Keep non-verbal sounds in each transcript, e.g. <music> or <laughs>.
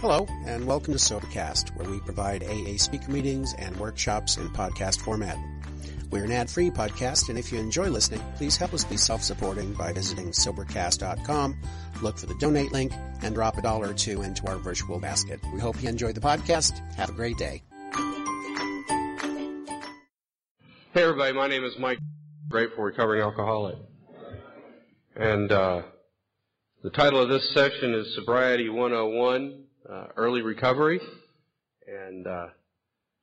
Hello, and welcome to Sobercast, where we provide AA speaker meetings and workshops in podcast format. We're an ad-free podcast, and if you enjoy listening, please help us be self-supporting by visiting Sobercast.com, look for the donate link, and drop a dollar or two into our virtual basket. We hope you enjoy the podcast. Have a great day. Hey everybody, my name is Mike, grateful recovering alcoholic. And uh, the title of this session is Sobriety 101, uh, Early Recovery. And uh,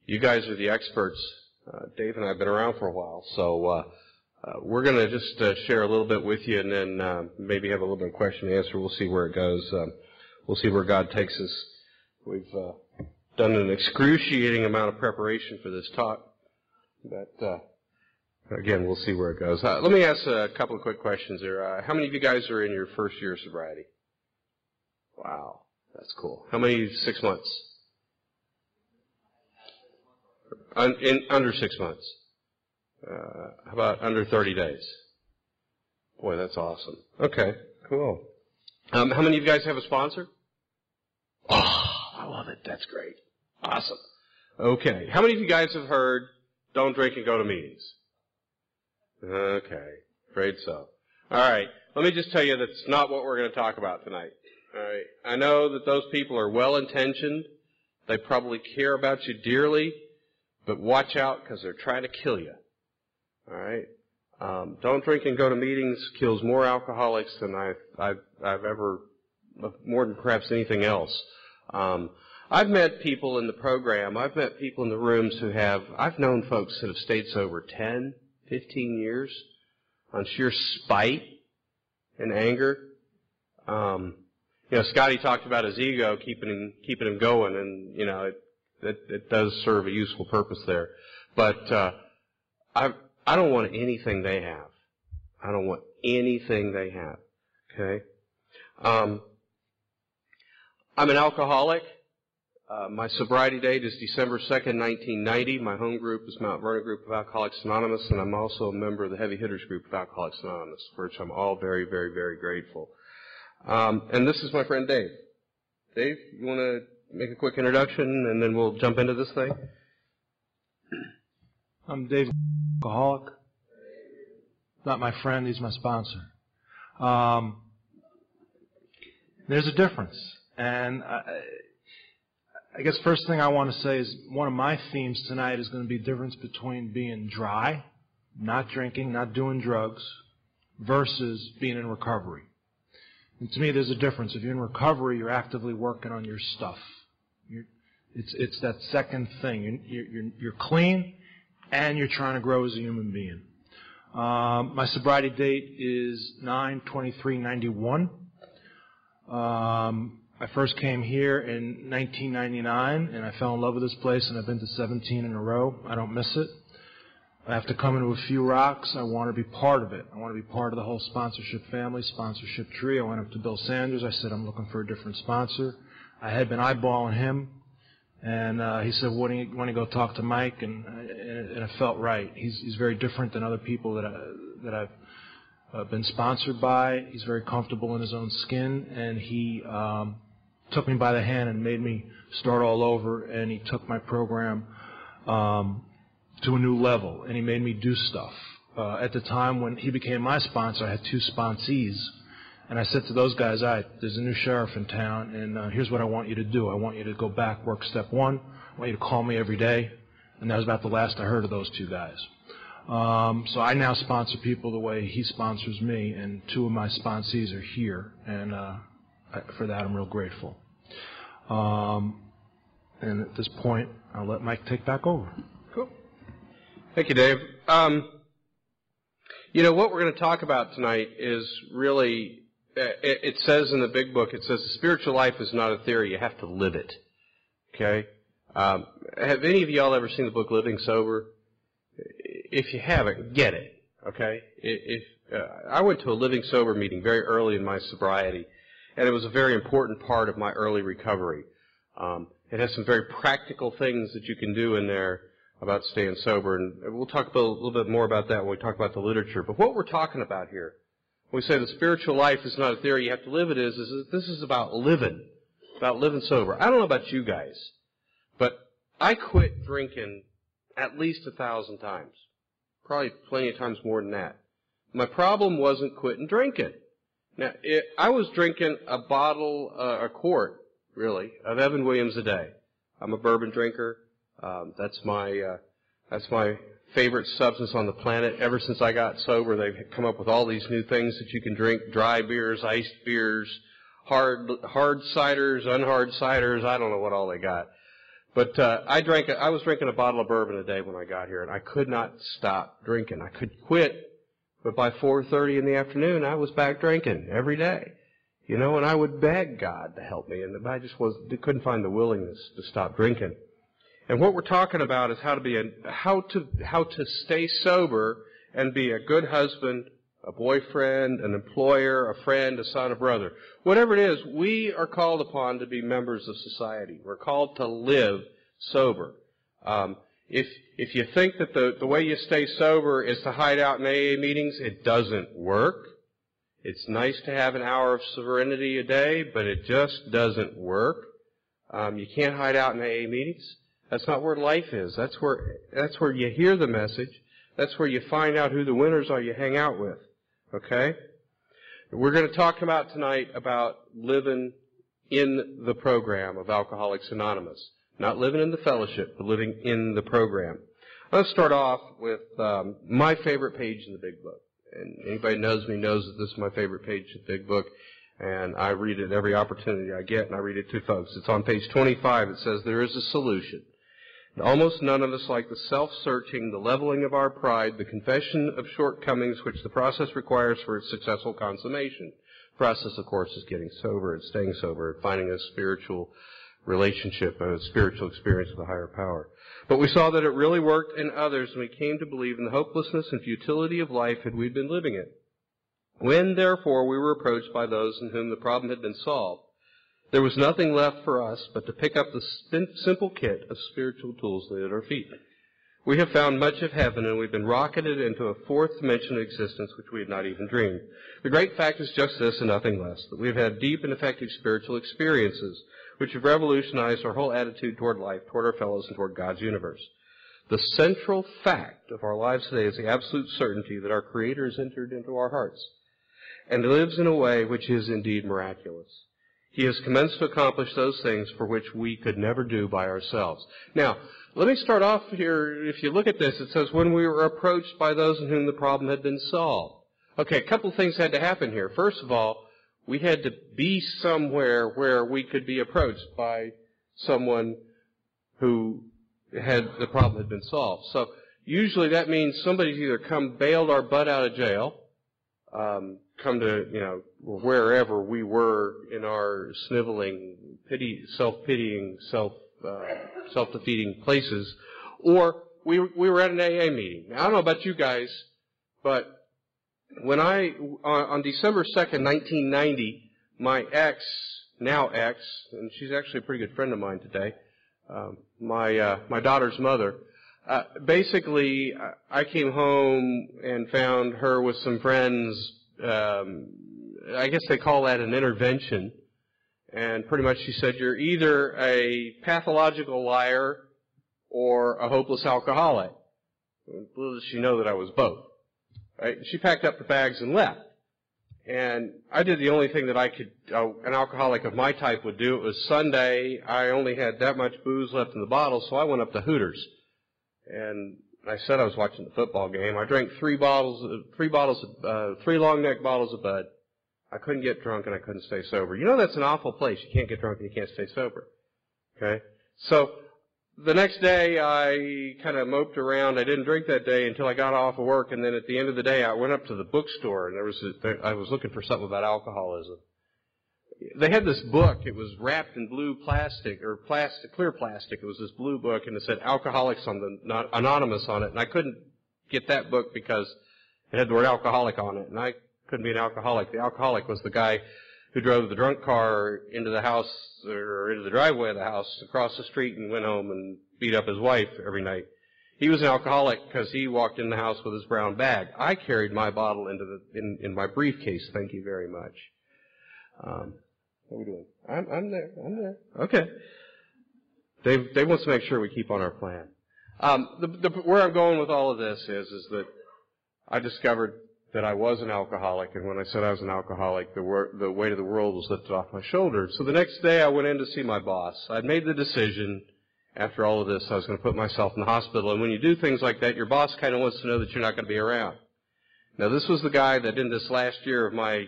you guys are the experts. Uh, Dave and I have been around for a while, so uh, uh, we're going to just share a little bit with you and then maybe have a little bit of question and answer. We'll see where it goes. Um, we'll see where God takes us. We've done an excruciating amount of preparation for this talk. But uh, again, we'll see where it goes. Uh, let me ask a couple of quick questions here. Uh, how many of you guys are in your first year of sobriety? Wow, that's cool. How many six months? Un, in under six months. Uh, how about under 30 days? Boy, that's awesome. Okay, cool. Um, how many of you guys have a sponsor? Oh, I love it. That's great. Awesome. Okay. How many of you guys have heard don't drink and go to meetings. Okay. Great so. Alright. Let me just tell you that's not what we're going to talk about tonight. Alright. I know that those people are well intentioned. They probably care about you dearly, but watch out because they're trying to kill you. Alright. Um, don't drink and go to meetings kills more alcoholics than I've, I've, I've ever, more than perhaps anything else. Um, I've met people in the program, I've met people in the rooms who have, I've known folks that have stayed sober 10, 15 years on sheer spite and anger. Um, you know, Scotty talked about his ego keeping keeping him going, and you know, it, it, it does serve a useful purpose there. But uh, I, I don't want anything they have. I don't want anything they have. Okay. Um, I'm an alcoholic. Uh, my sobriety date is December 2nd, 1990. My home group is Mount Vernon Group of Alcoholics Anonymous, and I'm also a member of the Heavy Hitters Group of Alcoholics Anonymous, for which I'm all very, very, very grateful. Um, and this is my friend Dave. Dave, you want to make a quick introduction, and then we'll jump into this thing? I'm Dave, alcoholic. Not my friend, he's my sponsor. Um, there's a difference, and I, I guess first thing I want to say is one of my themes tonight is going to be difference between being dry, not drinking, not doing drugs, versus being in recovery. And to me, there's a difference. If you're in recovery, you're actively working on your stuff. You're, it's, it's that second thing. You're, you're, you're clean, and you're trying to grow as a human being. Um, my sobriety date is 9-23-91. Um, I first came here in 1999 and I fell in love with this place and I've been to 17 in a row. I don't miss it. I have to come into a few rocks. I want to be part of it. I want to be part of the whole sponsorship family, sponsorship tree. I went up to Bill Sanders. I said, I'm looking for a different sponsor. I had been eyeballing him. And uh, he said, "Why don't you, want to go talk to Mike?" And, and, and it felt right. He's, he's very different than other people that I, that I've uh, been sponsored by. He's very comfortable in his own skin, and he um, took me by the hand and made me start all over, and he took my program um, to a new level, and he made me do stuff. Uh, at the time when he became my sponsor, I had two sponsees, and I said to those guys, "All right, there's a new sheriff in town, and uh, here's what I want you to do. I want you to go back, work step one. I want you to call me every day." And that was about the last I heard of those two guys. Um, so I now sponsor people the way he sponsors me, and two of my sponsees are here, and uh, I, for that, I'm real grateful. Um, and at this point, I'll let Mike take back over. Thank you, Dave. Um, you know, what we're going to talk about tonight is really, uh, it, it says in the big book, it says the spiritual life is not a theory, you have to live it. Okay? Um, have any of y'all ever seen the book Living Sober? If you haven't, get it. Okay? If, uh, I went to a Living Sober meeting very early in my sobriety, and it was a very important part of my early recovery. Um, it has some very practical things that you can do in there about staying sober, and we'll talk a little bit more about that when we talk about the literature. But what we're talking about here, when we say the spiritual life is not a theory, you have to live it, is, is this is about living. about living sober. I don't know about you guys, but I quit drinking at least a thousand times. Probably plenty of times more than that. My problem wasn't quitting drinking. Now, it, I was drinking a bottle, uh, a quart, really, of Evan Williams a day. I'm a bourbon drinker. Um, that's my uh, that's my favorite substance on the planet. Ever since I got sober, they've come up with all these new things that you can drink: dry beers, iced beers, hard hard ciders, unhard ciders. I don't know what all they got. But uh, I drank. I was drinking a bottle of bourbon a day when I got here, and I could not stop drinking. I could quit, but by 4:30 in the afternoon, I was back drinking every day. You know, and I would beg God to help me, and I just was couldn't find the willingness to stop drinking. And what we're talking about is how to be a how to how to stay sober and be a good husband, a boyfriend, an employer, a friend, a son, a brother. Whatever it is, we are called upon to be members of society. We're called to live sober. Um, if if you think that the the way you stay sober is to hide out in AA meetings, it doesn't work. It's nice to have an hour of serenity a day, but it just doesn't work. Um, you can't hide out in AA meetings. That's not where life is. That's where that's where you hear the message. That's where you find out who the winners are you hang out with. Okay? We're going to talk about tonight about living in the program of Alcoholics Anonymous. Not living in the fellowship, but living in the program. Let's start off with um, my favorite page in the Big Book and anybody knows me knows that this is my favorite page in the Big Book, and I read it every opportunity I get, and I read it to folks. It's on page 25. It says, There is a solution. And almost none of us like the self-searching, the leveling of our pride, the confession of shortcomings which the process requires for its successful consummation. The process, of course, is getting sober and staying sober and finding a spiritual relationship, a spiritual experience with a higher power. But we saw that it really worked in others, and we came to believe in the hopelessness and futility of life had we been living it. When, therefore, we were approached by those in whom the problem had been solved, there was nothing left for us but to pick up the simple kit of spiritual tools laid at our feet. We have found much of heaven and we've been rocketed into a fourth dimension of existence which we had not even dreamed. The great fact is just this and nothing less, that we have had deep and effective spiritual experiences which have revolutionized our whole attitude toward life, toward our fellows, and toward God's universe. The central fact of our lives today is the absolute certainty that our Creator has entered into our hearts and lives in a way which is indeed miraculous. He has commenced to accomplish those things for which we could never do by ourselves. Now, let me start off here. If you look at this, it says, when we were approached by those in whom the problem had been solved. Okay, a couple of things had to happen here. First of all, we had to be somewhere where we could be approached by someone who had the problem had been solved. So usually that means somebody's either come bailed our butt out of jail, um, come to you know wherever we were in our sniveling, pity, self-pitying, self uh, self-defeating places, or we we were at an AA meeting. Now I don't know about you guys, but when I, on December 2nd, 1990, my ex, now ex, and she's actually a pretty good friend of mine today, um, my, uh, my daughter's mother, uh, basically, I came home and found her with some friends. Um, I guess they call that an intervention. And pretty much she said, you're either a pathological liar or a hopeless alcoholic. Little did she know that I was both. Right? She packed up the bags and left. And I did the only thing that I could, uh, an alcoholic of my type would do. It was Sunday. I only had that much booze left in the bottle, so I went up to Hooters. And I said I was watching the football game. I drank three bottles, three bottles, of, uh, three long neck bottles of Bud. I couldn't get drunk and I couldn't stay sober. You know that's an awful place. You can't get drunk and you can't stay sober. Okay? So the next day I kind of moped around. I didn't drink that day until I got off of work, and then at the end of the day I went up to the bookstore and there was a, I was looking for something about alcoholism. They had this book. It was wrapped in blue plastic or plastic, clear plastic. It was this blue book, and it said Alcoholics on the not Anonymous on it, and I couldn't get that book because it had the word alcoholic on it, and I couldn't be an alcoholic. The alcoholic was the guy who drove the drunk car into the house or into the driveway of the house across the street and went home and beat up his wife every night. He was an alcoholic because he walked in the house with his brown bag. I carried my bottle into the in, in my briefcase. Thank you very much. Um, How are we doing? I'm, I'm there. I'm there. Okay. Dave, Dave wants to make sure we keep on our plan. Um, the, the, where I'm going with all of this is, is that I discovered that I was an alcoholic, and when I said I was an alcoholic, the, wor- the weight of the world was lifted off my shoulders. So the next day I went in to see my boss. I'd made the decision after all of this I was going to put myself in the hospital, and when you do things like that, your boss kind of wants to know that you're not going to be around. Now this was the guy that in this last year of my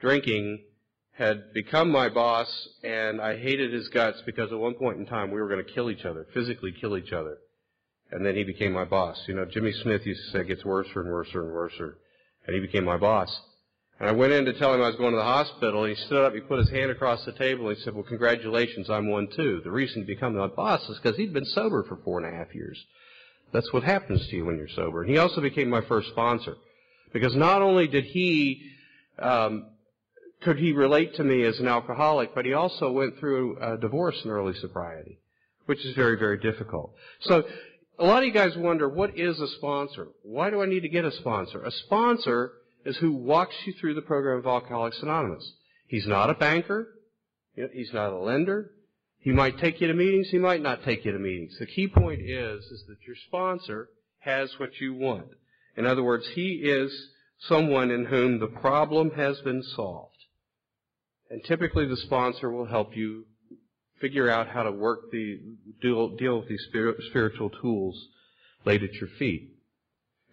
drinking had become my boss, and I hated his guts because at one point in time we were going to kill each other, physically kill each other. And then he became my boss. You know, Jimmy Smith used to say it gets worse and worse and worse, and he became my boss. And I went in to tell him I was going to the hospital, and he stood up, he put his hand across the table, and he said, well, congratulations, I'm one too. The reason he became my boss is because he'd been sober for four and a half years. That's what happens to you when you're sober. And he also became my first sponsor. Because not only did he um, could he relate to me as an alcoholic, but he also went through a divorce in early sobriety, which is very, very difficult. So a lot of you guys wonder, what is a sponsor? Why do I need to get a sponsor? A sponsor is who walks you through the program of Alcoholics Anonymous. He's not a banker. He's not a lender. He might take you to meetings. He might not take you to meetings. The key point is, is that your sponsor has what you want. In other words, he is someone in whom the problem has been solved. And typically the sponsor will help you figure out how to work the, deal, deal with these spiritual tools laid at your feet.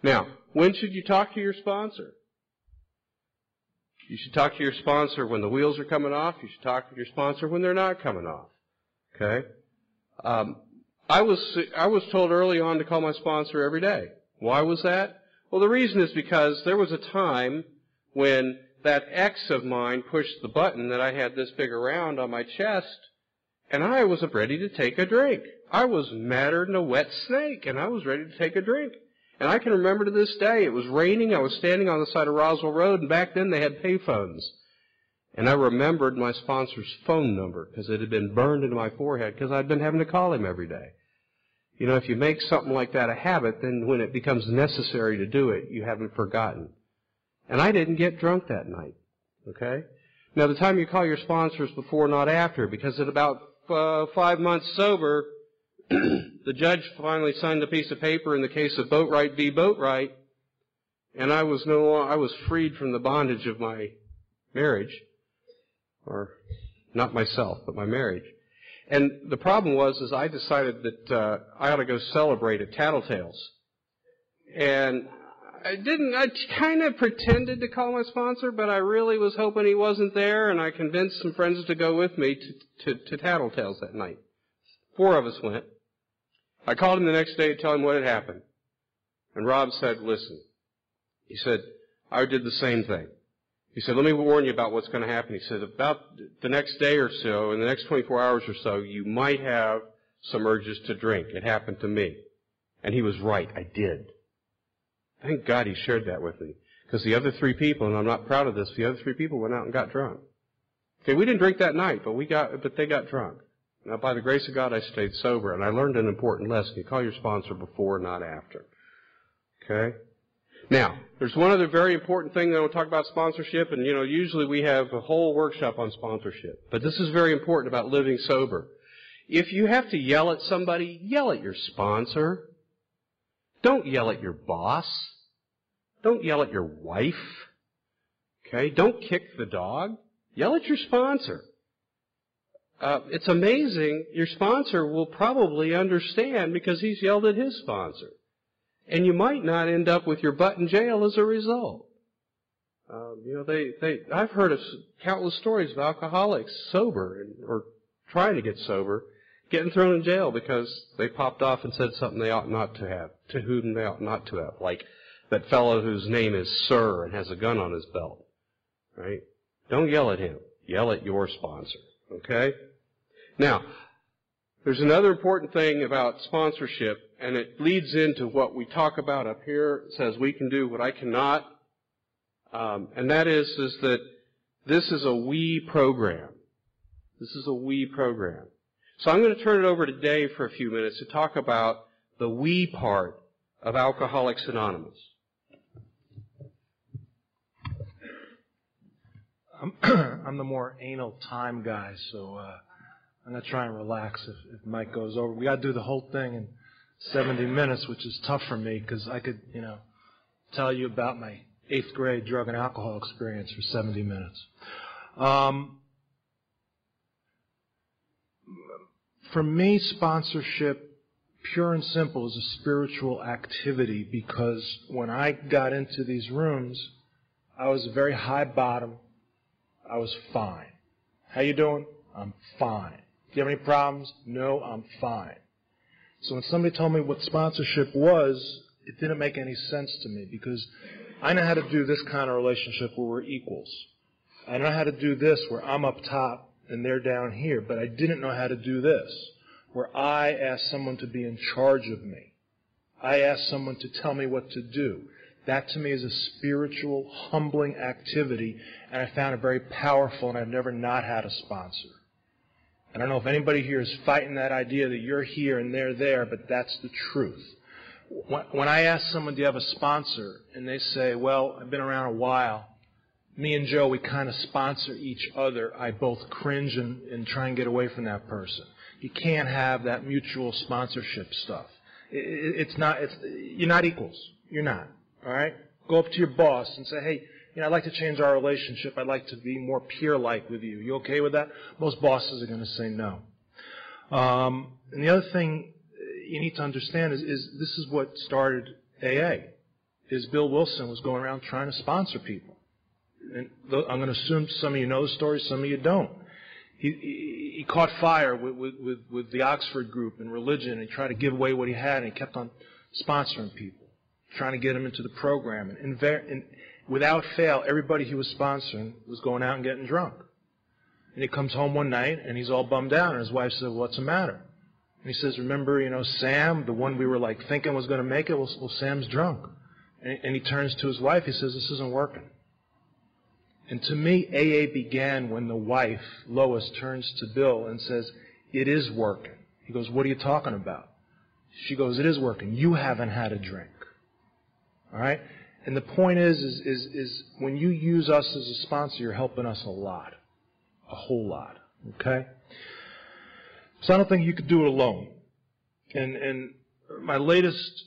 Now, when should you talk to your sponsor? You should talk to your sponsor when the wheels are coming off. You should talk to your sponsor when they're not coming off. Okay? Um, I was I was told early on to call my sponsor every day. Why was that? Well, the reason is because there was a time when that ex of mine pushed the button that I had this big around on my chest, and I was ready to take a drink. I was madder than a wet snake, and I was ready to take a drink. And I can remember to this day, it was raining, I was standing on the side of Roswell Road, and back then they had payphones. And I remembered my sponsor's phone number, because it had been burned into my forehead, because I'd been having to call him every day. You know, if you make something like that a habit, then when it becomes necessary to do it, you haven't forgotten. And I didn't get drunk that night. Okay? Now the time you call your sponsors before, not after, because at about uh, five months sober, <clears throat> the judge finally signed a piece of paper in the case of Boatwright v. Boatwright, and I was no longer, I was freed from the bondage of my marriage, or not myself, but my marriage. And the problem was, is I decided that uh, I ought to go celebrate at Tattletales, and I didn't, I kind of pretended to call my sponsor, but I really was hoping he wasn't there, and I convinced some friends to go with me to, to, to Tattletales that night. Four of us went. I called him the next day to tell him what had happened. And Rob said, listen. He said, I did the same thing. He said, let me warn you about what's going to happen. He said, about the next day or so, in the next 24 hours or so, you might have some urges to drink. It happened to me. And he was right. I did. Thank God he shared that with me. Because the other three people, and I'm not proud of this, the other three people went out and got drunk. Okay, we didn't drink that night, but we got, but they got drunk. Now, by the grace of God, I stayed sober, and I learned an important lesson. You call your sponsor before, not after. Okay? Now, there's one other very important thing that I want to talk about sponsorship, and you know, usually we have a whole workshop on sponsorship. But this is very important about living sober. If you have to yell at somebody, yell at your sponsor. Don't yell at your boss. Don't yell at your wife. Okay? Don't kick the dog. Yell at your sponsor. Uh, it's amazing. Your sponsor will probably understand because he's yelled at his sponsor. And you might not end up with your butt in jail as a result. Um, you know, they, they, I've heard of countless stories of alcoholics sober and, or trying to get sober getting thrown in jail because they popped off and said something they ought not to have, to whom they ought not to have, like that fellow whose name is Sir and has a gun on his belt. Right? Don't yell at him. Yell at your sponsor. Okay? Now, there's another important thing about sponsorship, and it leads into what we talk about up here. It says we can do what I cannot. Um, and that is, is that this is a we program. This is a we program. So I'm going to turn it over to Dave for a few minutes to talk about the we part of Alcoholics Anonymous. I'm, <clears throat> I'm the more anal time guy, so uh, I'm gonna try and relax if, if Mike goes over. We gotta do the whole thing in 70 minutes, which is tough for me because I could, you know, tell you about my eighth grade drug and alcohol experience for 70 minutes. Um, for me, sponsorship, pure and simple, is a spiritual activity because when I got into these rooms, I was very high bottom. I was fine. How you doing? I'm fine. Do you have any problems? No, I'm fine. So when somebody told me what sponsorship was, it didn't make any sense to me because I know how to do this kind of relationship where we're equals. I know how to do this where I'm up top and they're down here, but I didn't know how to do this where I ask someone to be in charge of me. I ask someone to tell me what to do. That to me is a spiritual, humbling activity, and I found it very powerful, and I've never not had a sponsor. I don't know if anybody here is fighting that idea that you're here and they're there, but that's the truth. When I ask someone, do you have a sponsor? And they say, well, I've been around a while. Me and Joe, we kind of sponsor each other. I both cringe and, and try and get away from that person. You can't have that mutual sponsorship stuff. It, it, it's not, it's, you're not equals. You're not. Alright? Go up to your boss and say, hey, you know, I'd like to change our relationship. I'd like to be more peer-like with you. You okay with that? Most bosses are going to say no. Um, and the other thing you need to understand is, is this is what started AA. Is Bill Wilson was going around trying to sponsor people. And I'm going to assume some of you know the story, some of you don't. He, he, caught fire with, with, with, the Oxford group and religion and tried to give away what he had and he kept on sponsoring people, trying to get them into the program. And, and, without fail, everybody he was sponsoring was going out and getting drunk. And he comes home one night and he's all bummed out, and his wife said, What's the matter? And he says, Remember, you know, Sam, the one we were like thinking was going to make it? Well, well Sam's drunk. And, and he turns to his wife, he says, This isn't working. And to me, AA began when the wife, Lois, turns to Bill and says, It is working. He goes, What are you talking about? She goes, It is working. You haven't had a drink. All right? And the point is, is, is, is when you use us as a sponsor, you're helping us a lot. A whole lot. Okay? So I don't think you could do it alone. And, and my latest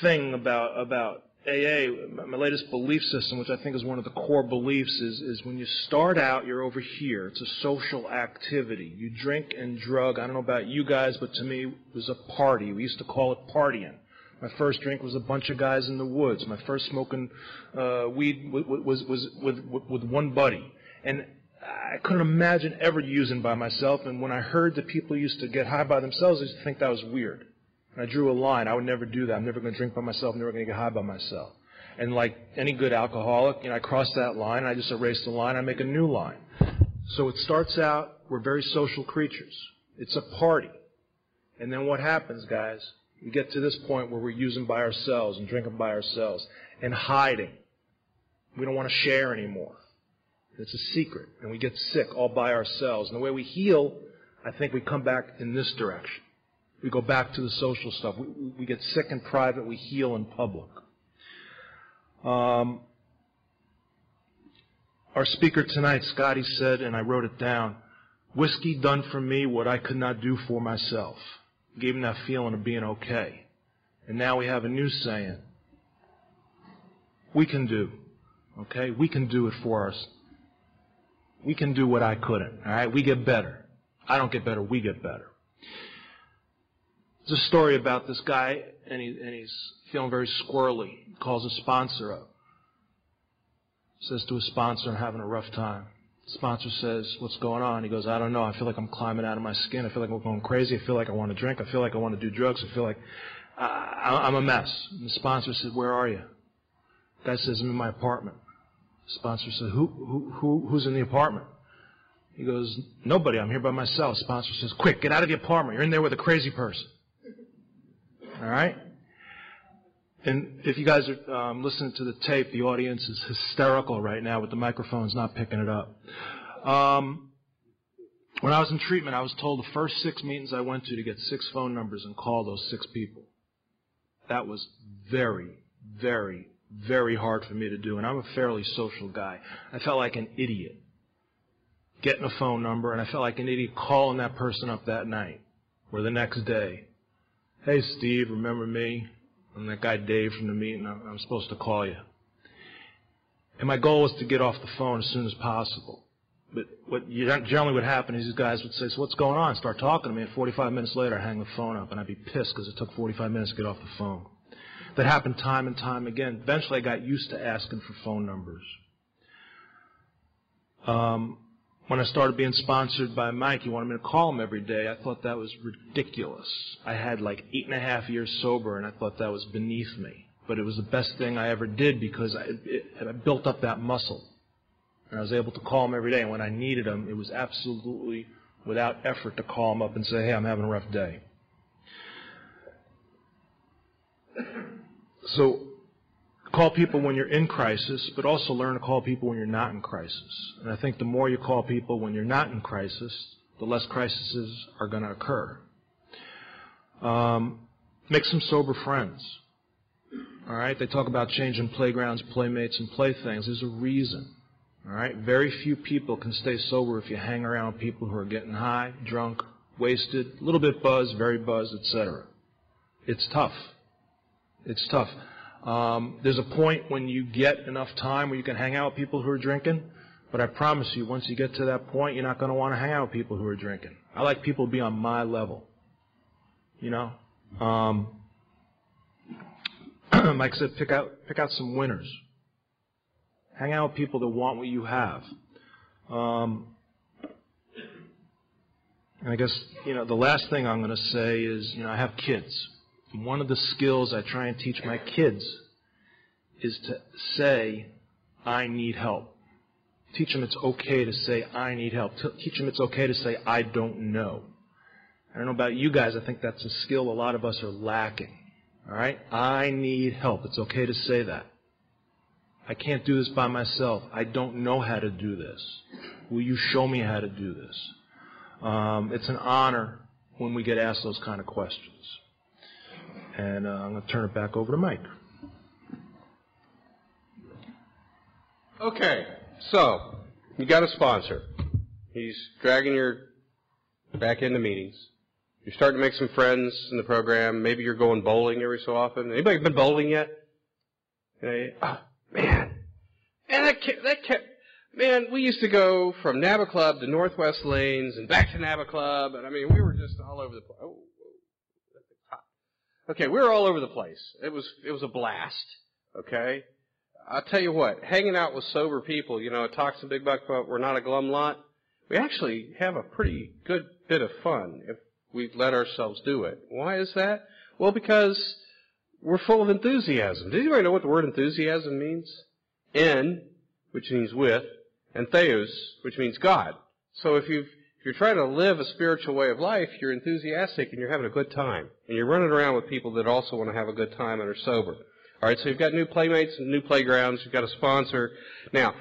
thing about, about AA, my latest belief system, which I think is one of the core beliefs, is, is when you start out, you're over here. It's a social activity. You drink and drug. I don't know about you guys, but to me, it was a party. We used to call it partying. My first drink was a bunch of guys in the woods. My first smoking uh, weed was, was, was with, with one buddy. And I couldn't imagine ever using by myself. And when I heard that people used to get high by themselves, I used to think that was weird. And I drew a line. I would never do that. I'm never going to drink by myself. I'm never going to get high by myself. And like any good alcoholic, you know, I cross that line. And I just erase the line. I make a new line. So it starts out, we're very social creatures. It's a party. And then what happens, guys? We get to this point where we're using by ourselves and drinking by ourselves and hiding. We don't want to share anymore. It's a secret. And we get sick all by ourselves. And the way we heal, I think we come back in this direction. We go back to the social stuff. We, we get sick in private, we heal in public. Um, our speaker tonight, Scotty, said, and I wrote it down, whiskey done for me what I could not do for myself gave him that feeling of being okay. And now we have a new saying. We can do. Okay? We can do it for us. We can do what I couldn't. Alright? We get better. I don't get better, we get better. There's a story about this guy, and, he, and he's feeling very squirrely. He calls a sponsor up. Says to his sponsor, I'm having a rough time sponsor says, what's going on? He goes, I don't know. I feel like I'm climbing out of my skin. I feel like I'm going crazy. I feel like I want to drink. I feel like I want to do drugs. I feel like I'm a mess. And the sponsor says, where are you? The guy says, I'm in my apartment. The sponsor says, who, who, who, who's in the apartment? He goes, nobody. I'm here by myself. The sponsor says, quick, get out of the apartment. You're in there with a crazy person. All right? And if you guys are um, listening to the tape, the audience is hysterical right now with the microphones not picking it up. Um, when I was in treatment, I was told the first six meetings I went to to get six phone numbers and call those six people. That was very, very, very hard for me to do, and I'm a fairly social guy. I felt like an idiot getting a phone number, and I felt like an idiot calling that person up that night or the next day. Hey, Steve, remember me? I'm that guy Dave from the meeting. I'm supposed to call you. And my goal was to get off the phone as soon as possible. But what generally would happen is these guys would say, so what's going on? Start talking to me, and 45 minutes later, I hang the phone up, and I'd be pissed because it took 45 minutes to get off the phone. That happened time and time again. Eventually, I got used to asking for phone numbers. Um, when I started being sponsored by Mike, he wanted me to call him every day. I thought that was ridiculous. I had like eight and a half years sober, and I thought that was beneath me. But it was the best thing I ever did because I, it, I built up that muscle. And I was able to call him every day. And when I needed him, it was absolutely without effort to call him up and say, hey, I'm having a rough day. So call people when you're in crisis, but also learn to call people when you're not in crisis. And I think the more you call people when you're not in crisis, the less crises are going to occur. Um, make some sober friends. All right, they talk about changing playgrounds, playmates, and playthings. There's a reason. All right, very few people can stay sober if you hang around people who are getting high, drunk, wasted, a little bit buzzed, very buzzed, etc. It's tough. It's tough. Um, there's a point when you get enough time where you can hang out with people who are drinking, but I promise you, once you get to that point, you're not going to want to hang out with people who are drinking. I like people to be on my level. You know, um, <clears throat> Mike said, pick out pick out some winners. Hang out with people that want what you have. Um, and I guess you know the last thing I'm going to say is, you know, I have kids one of the skills I try and teach my kids is to say, I need help. Teach them it's okay to say, I need help. Teach them it's okay to say, I don't know. I don't know about you guys, I think that's a skill a lot of us are lacking. Alright? I need help. It's okay to say that. I can't do this by myself. I don't know how to do this. Will you show me how to do this? Um, it's an honor when we get asked those kind of questions. And uh, I'm going to turn it back over to Mike. Okay, so you got a sponsor. He's dragging you back into meetings. You're starting to make some friends in the program. Maybe you're going bowling every so often. Anybody been bowling yet? Hey, oh, man, and that kept, that kept, man. We used to go from Naba Club to Northwest Lanes and back to Naba Club, and I mean, we were just all over the place. Oh, Okay, we were all over the place. It was it was a blast. Okay, I'll tell you what, hanging out with sober people, you know, it talks a Big Book about we're not a glum lot. We actually have a pretty good bit of fun if we let ourselves do it. Why is that? Well, because we're full of enthusiasm. Does anybody know what the word enthusiasm means? En, which means with, and theos, which means God. So if you've you're trying to live a spiritual way of life, you're enthusiastic and you're having a good time. And you're running around with people that also want to have a good time and are sober. Alright, so you've got new playmates and new playgrounds, you've got a sponsor. Now,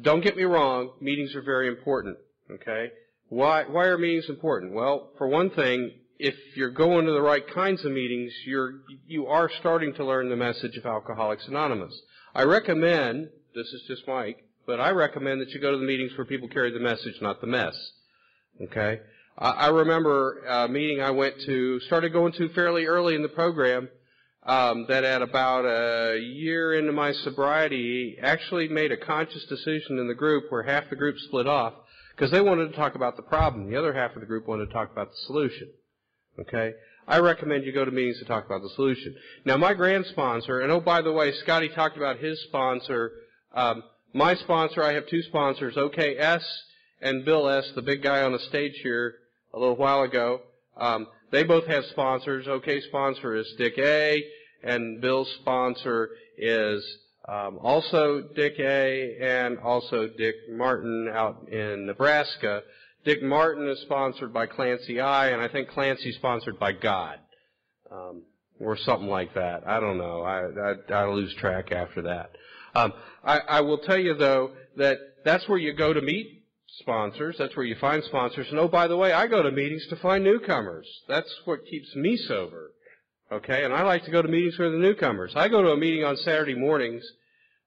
don't get me wrong, meetings are very important. Okay? Why, why are meetings important? Well, for one thing, if you're going to the right kinds of meetings, you're, you are starting to learn the message of Alcoholics Anonymous. I recommend, this is just Mike, but I recommend that you go to the meetings where people carry the message, not the mess. Okay? I remember a meeting I went to, started going to fairly early in the program, um, that at about a year into my sobriety actually made a conscious decision in the group where half the group split off because they wanted to talk about the problem. The other half of the group wanted to talk about the solution. Okay? I recommend you go to meetings to talk about the solution. Now, my grand sponsor, and oh, by the way, Scotty talked about his sponsor. Um, my sponsor, I have two sponsors, OKS and Bill S., the big guy on the stage here a little while ago, um, they both have sponsors. OK sponsor is Dick A, and Bill's sponsor is um, also Dick A, and also Dick Martin out in Nebraska. Dick Martin is sponsored by Clancy I, and I think Clancy's sponsored by God, um, or something like that. I don't know. I, I, I lose track after that. Um, I, I will tell you though that that's where you go to meet sponsors. That's where you find sponsors. And oh, by the way, I go to meetings to find newcomers. That's what keeps me sober. Okay, and I like to go to meetings for the newcomers. I go to a meeting on Saturday mornings.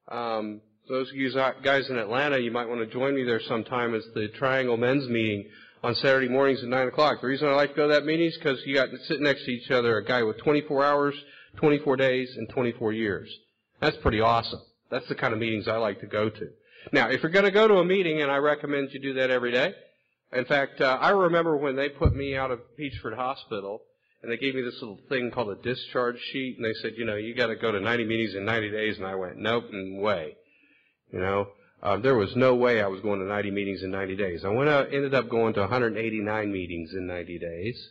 Um, those of you guys in Atlanta, you might want to join me there sometime. It's the Triangle Men's Meeting on Saturday mornings at 9 o'clock. The reason I like to go to that meeting is because you got sitting next to each other a guy with 24 hours, 24 days, and 24 years. That's pretty awesome. That's the kind of meetings I like to go to. Now, if you're going to go to a meeting, and I recommend you do that every day. In fact, uh, I remember when they put me out of Peachford Hospital, and they gave me this little thing called a discharge sheet, and they said, you know, you got to go to 90 meetings in 90 days, and I went, nope, and way. You know, uh, there was no way I was going to 90 meetings in 90 days. I went out, ended up going to 189 meetings in 90 days.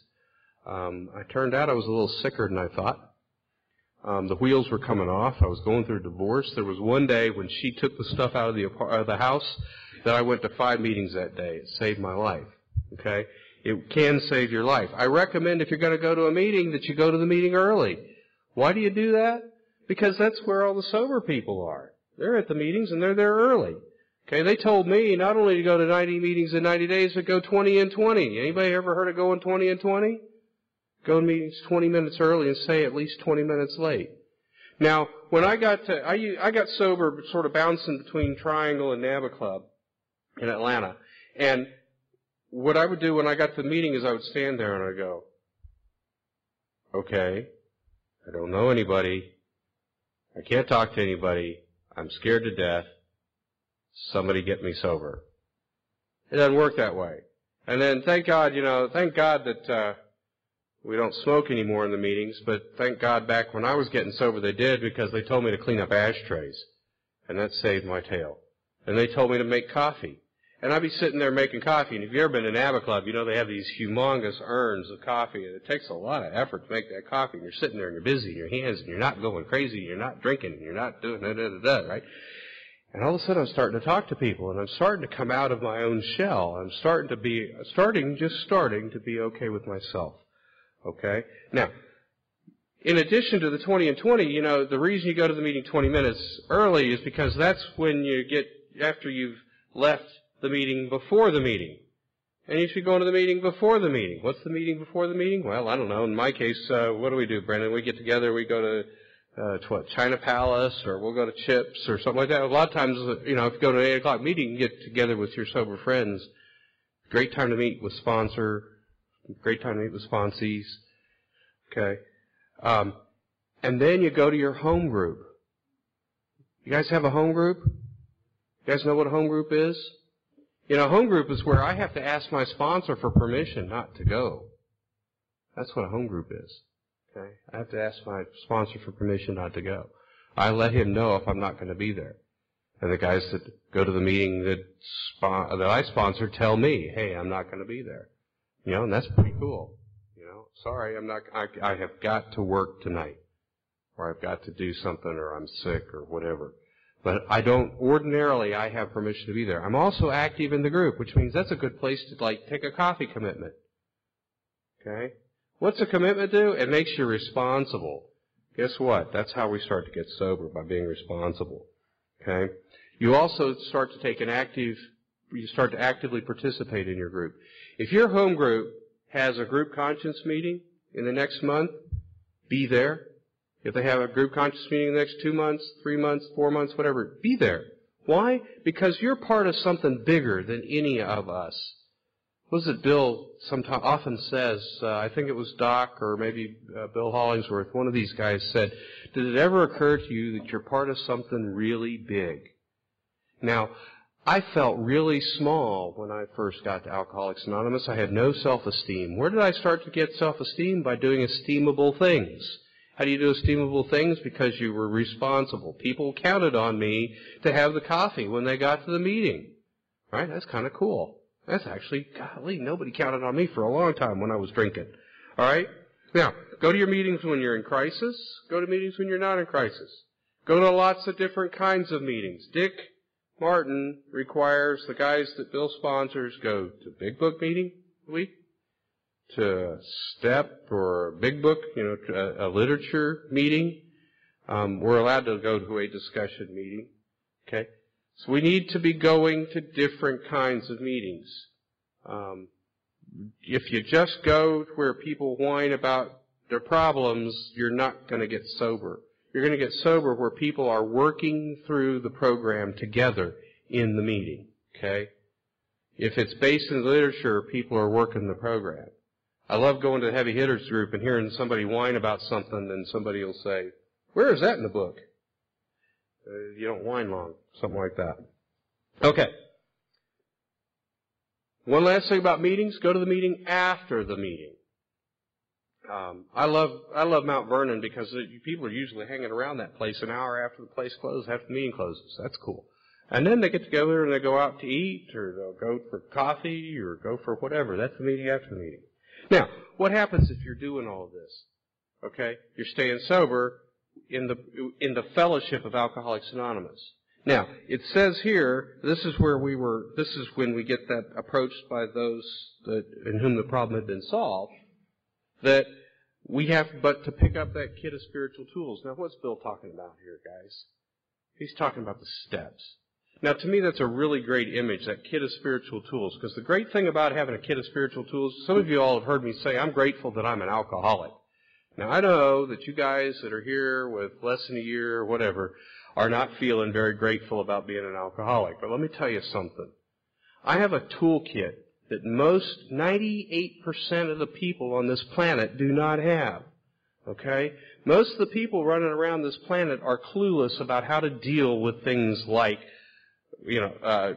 Um, I turned out I was a little sicker than I thought. Um, the wheels were coming off. I was going through a divorce. There was one day when she took the stuff out of the uh, the house that I went to five meetings that day. It saved my life. Okay, it can save your life. I recommend if you're going to go to a meeting that you go to the meeting early. Why do you do that? Because that's where all the sober people are. They're at the meetings and they're there early. Okay, they told me not only to go to 90 meetings in 90 days, but go 20 and 20. Anybody ever heard of going 20 and 20? Go to meetings 20 minutes early and stay at least 20 minutes late. Now, when I got to, I, I got sober sort of bouncing between Triangle and NABA Club in Atlanta. And what I would do when I got to the meeting is I would stand there and I'd go, okay, I don't know anybody. I can't talk to anybody. I'm scared to death. Somebody get me sober. It doesn't work that way. And then thank God, you know, thank God that uh, we don't smoke anymore in the meetings, but thank God back when I was getting sober they did because they told me to clean up ashtrays. And that saved my tail. And they told me to make coffee. And I'd be sitting there making coffee, and if you've ever been to NABA Club, you know they have these humongous urns of coffee, and it takes a lot of effort to make that coffee, and you're sitting there and you're busy in your hands, and you're not going crazy, and you're not drinking, and you're not doing da da da da, right? And all of a sudden I'm starting to talk to people, and I'm starting to come out of my own shell. I'm starting to be, starting, just starting to be okay with myself. Okay? Now, in addition to the 20 and 20, you know, the reason you go to the meeting 20 minutes early is because that's when you get, after you've left the meeting before the meeting. And you should go into the meeting before the meeting. What's the meeting before the meeting? Well, I don't know. In my case, uh, what do we do, Brendan? We get together, we go to, uh, to what, China Palace, or we'll go to Chips, or something like that. A lot of times, you know, if you go to an 8 o'clock meeting, you get together with your sober friends. Great time to meet with sponsor. Great time to meet with sponsees. Okay. Um, and then you go to your home group. You guys have a home group? You guys know what a home group is? You know, a home group is where I have to ask my sponsor for permission not to go. That's what a home group is. Okay? I have to ask my sponsor for permission not to go. I let him know if I'm not going to be there. And the guys that go to the meeting that, that I sponsor tell me, hey, I'm not going to be there. You know, and that's pretty cool. You know, sorry, I'm not, I, I have got to work tonight. Or I've got to do something or I'm sick or whatever. But I don't, ordinarily I have permission to be there. I'm also active in the group, which means that's a good place to like take a coffee commitment. Okay? What's a commitment do? It makes you responsible. Guess what? That's how we start to get sober, by being responsible. Okay? You also start to take an active, you start to actively participate in your group. If your home group has a group conscience meeting in the next month, be there. If they have a group conscience meeting in the next two months, three months, four months, whatever, be there. Why? Because you're part of something bigger than any of us. What is it Bill sometimes often says? Uh, I think it was Doc or maybe uh, Bill Hollingsworth. One of these guys said, "Did it ever occur to you that you're part of something really big?" Now, I felt really small when I first got to Alcoholics Anonymous. I had no self-esteem. Where did I start to get self-esteem? By doing esteemable things. How do you do esteemable things? Because you were responsible. People counted on me to have the coffee when they got to the meeting. Right? That's kind of cool. That's actually, golly, nobody counted on me for a long time when I was drinking. Alright? Now, go to your meetings when you're in crisis. Go to meetings when you're not in crisis. Go to lots of different kinds of meetings. Dick Martin requires the guys that Bill sponsors go to Big Book meeting a week to STEP or Big Book, you know, a, a literature meeting. Um, we're allowed to go to a discussion meeting. Okay, so we need to be going to different kinds of meetings. Um, if you just go where people whine about their problems, you're not going to get sober. You're going to get sober where people are working through the program together in the meeting. Okay? If it's based in literature, people are working the program. I love going to the heavy hitters group and hearing somebody whine about something and somebody will say, where is that in the book? Uh, you don't whine long. Something like that. Okay. One last thing about meetings. Go to the meeting after the meeting. Um, I love I love Mount Vernon because people are usually hanging around that place an hour after the place closes, after the meeting closes. That's cool. And then they get together and they go out to eat, or they'll go for coffee, or go for whatever. That's the meeting after the meeting. Now, what happens if you're doing all of this? Okay, you're staying sober in the in the fellowship of Alcoholics Anonymous. Now, it says here, this is where we were. This is when we get that approached by those that, in whom the problem had been solved. That we have but to pick up that kit of spiritual tools. Now, what's Bill talking about here, guys? He's talking about the steps. Now, to me, that's a really great image, that kit of spiritual tools. Because the great thing about having a kit of spiritual tools, some of you all have heard me say, I'm grateful that I'm an alcoholic. Now, I know that you guys that are here with less than a year or whatever are not feeling very grateful about being an alcoholic. But let me tell you something. I have a toolkit that most 98% of the people on this planet do not have. Okay? Most of the people running around this planet are clueless about how to deal with things like you know, uh,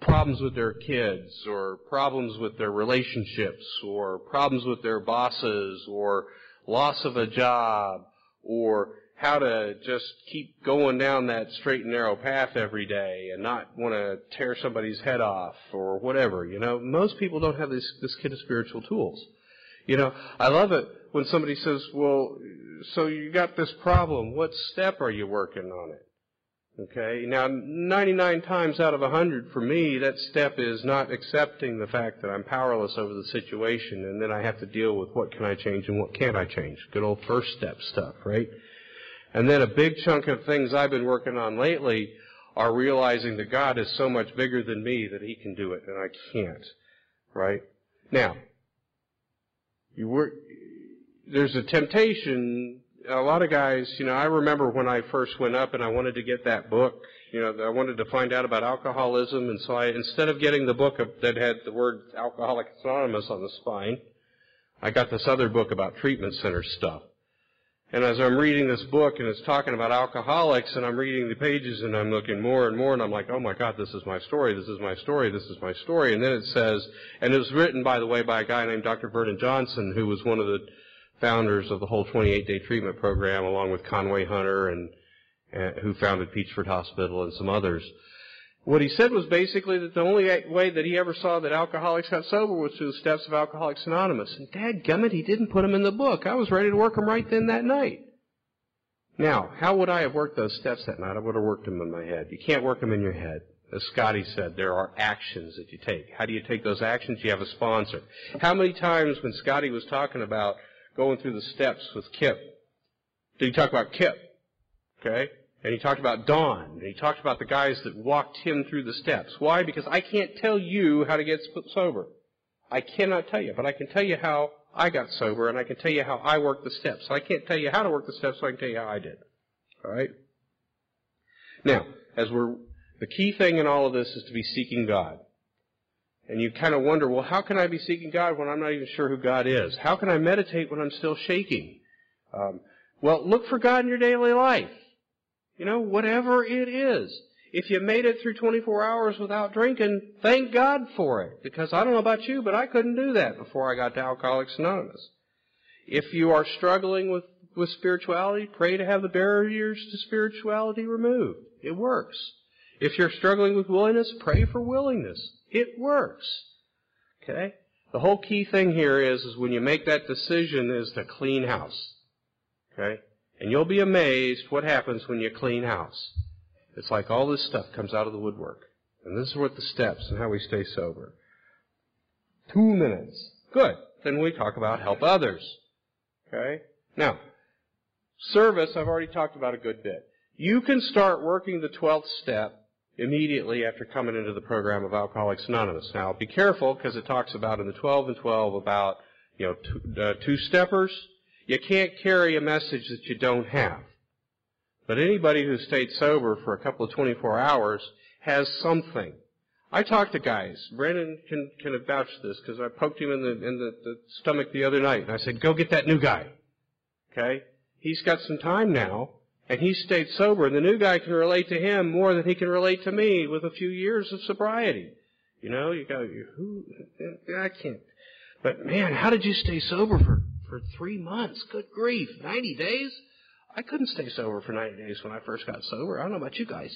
problems with their kids or problems with their relationships or problems with their bosses or loss of a job or how to just keep going down that straight and narrow path every day and not want to tear somebody's head off or whatever. You know, most people don't have this, this kit of spiritual tools. You know, I love it when somebody says, well, so you got this problem. What step are you working on it? Okay, now 99 times out of 100 for me, that step is not accepting the fact that I'm powerless over the situation and then I have to deal with what can I change and what can't I change. Good old first step stuff, right? And then a big chunk of things I've been working on lately are realizing that God is so much bigger than me that He can do it and I can't, right? Now, you work, there's a temptation a lot of guys, you know, I remember when I first went up and I wanted to get that book, you know, I wanted to find out about alcoholism, and so I, instead of getting the book that had the word Alcoholics Anonymous on the spine, I got this other book about treatment center stuff. And as I'm reading this book and it's talking about alcoholics and I'm reading the pages and I'm looking more and more and I'm like, oh my God, this is my story, this is my story, this is my story. And then it says, and it was written, by the way, by a guy named Dr. Vernon Johnson, who was one of the founders of the whole 28-day treatment program, along with Conway Hunter and, and who founded Peachford Hospital and some others. What he said was basically that the only way that he ever saw that alcoholics got sober was through the steps of Alcoholics Anonymous. And dadgummit, he didn't put them in the book. I was ready to work them right then that night. Now, how would I have worked those steps that night? I would have worked them in my head. You can't work them in your head. As Scotty said, there are actions that you take. How do you take those actions? You have a sponsor. How many times when Scotty was talking about going through the steps with Kip. Did he talk about Kip? Okay? And he talked about Don. And he talked about the guys that walked him through the steps. Why? Because I can't tell you how to get sober. I cannot tell you, but I can tell you how I got sober, and I can tell you how I worked the steps. I can't tell you how to work the steps, so I can tell you how I did. All right? Now, as we're the key thing in all of this is to be seeking God. And you kind of wonder, well, how can I be seeking God when I'm not even sure who God is? How can I meditate when I'm still shaking? Um, well, look for God in your daily life. You know, whatever it is. If you made it through 24 hours without drinking, thank God for it. Because I don't know about you, but I couldn't do that before I got to Alcoholics Anonymous. If you are struggling with, with spirituality, pray to have the barriers to spirituality removed. It works. If you're struggling with willingness, pray for willingness. It works. Okay? The whole key thing here is, is when you make that decision is to clean house. Okay? And you'll be amazed what happens when you clean house. It's like all this stuff comes out of the woodwork. And this is what the steps and how we stay sober. Two minutes. Good. Then we talk about help others. Okay? Now, service I've already talked about a good bit. You can start working the 12th step immediately after coming into the program of Alcoholics Anonymous. Now, be careful because it talks about in the 12 and 12 about, you know, two, uh, two steppers. You can't carry a message that you don't have. But anybody who stayed sober for a couple of 24 hours has something. I talk to guys. Brandon can, can vouch this because I poked him in the, in the, the stomach the other night and I said, go get that new guy. Okay? He's got some time now and he stayed sober and the new guy can relate to him more than he can relate to me with a few years of sobriety. You know, you go, who, I can't. But man, how did you stay sober for, for three months? Good grief. 90 days? I couldn't stay sober for 90 days when I first got sober. I don't know about you guys.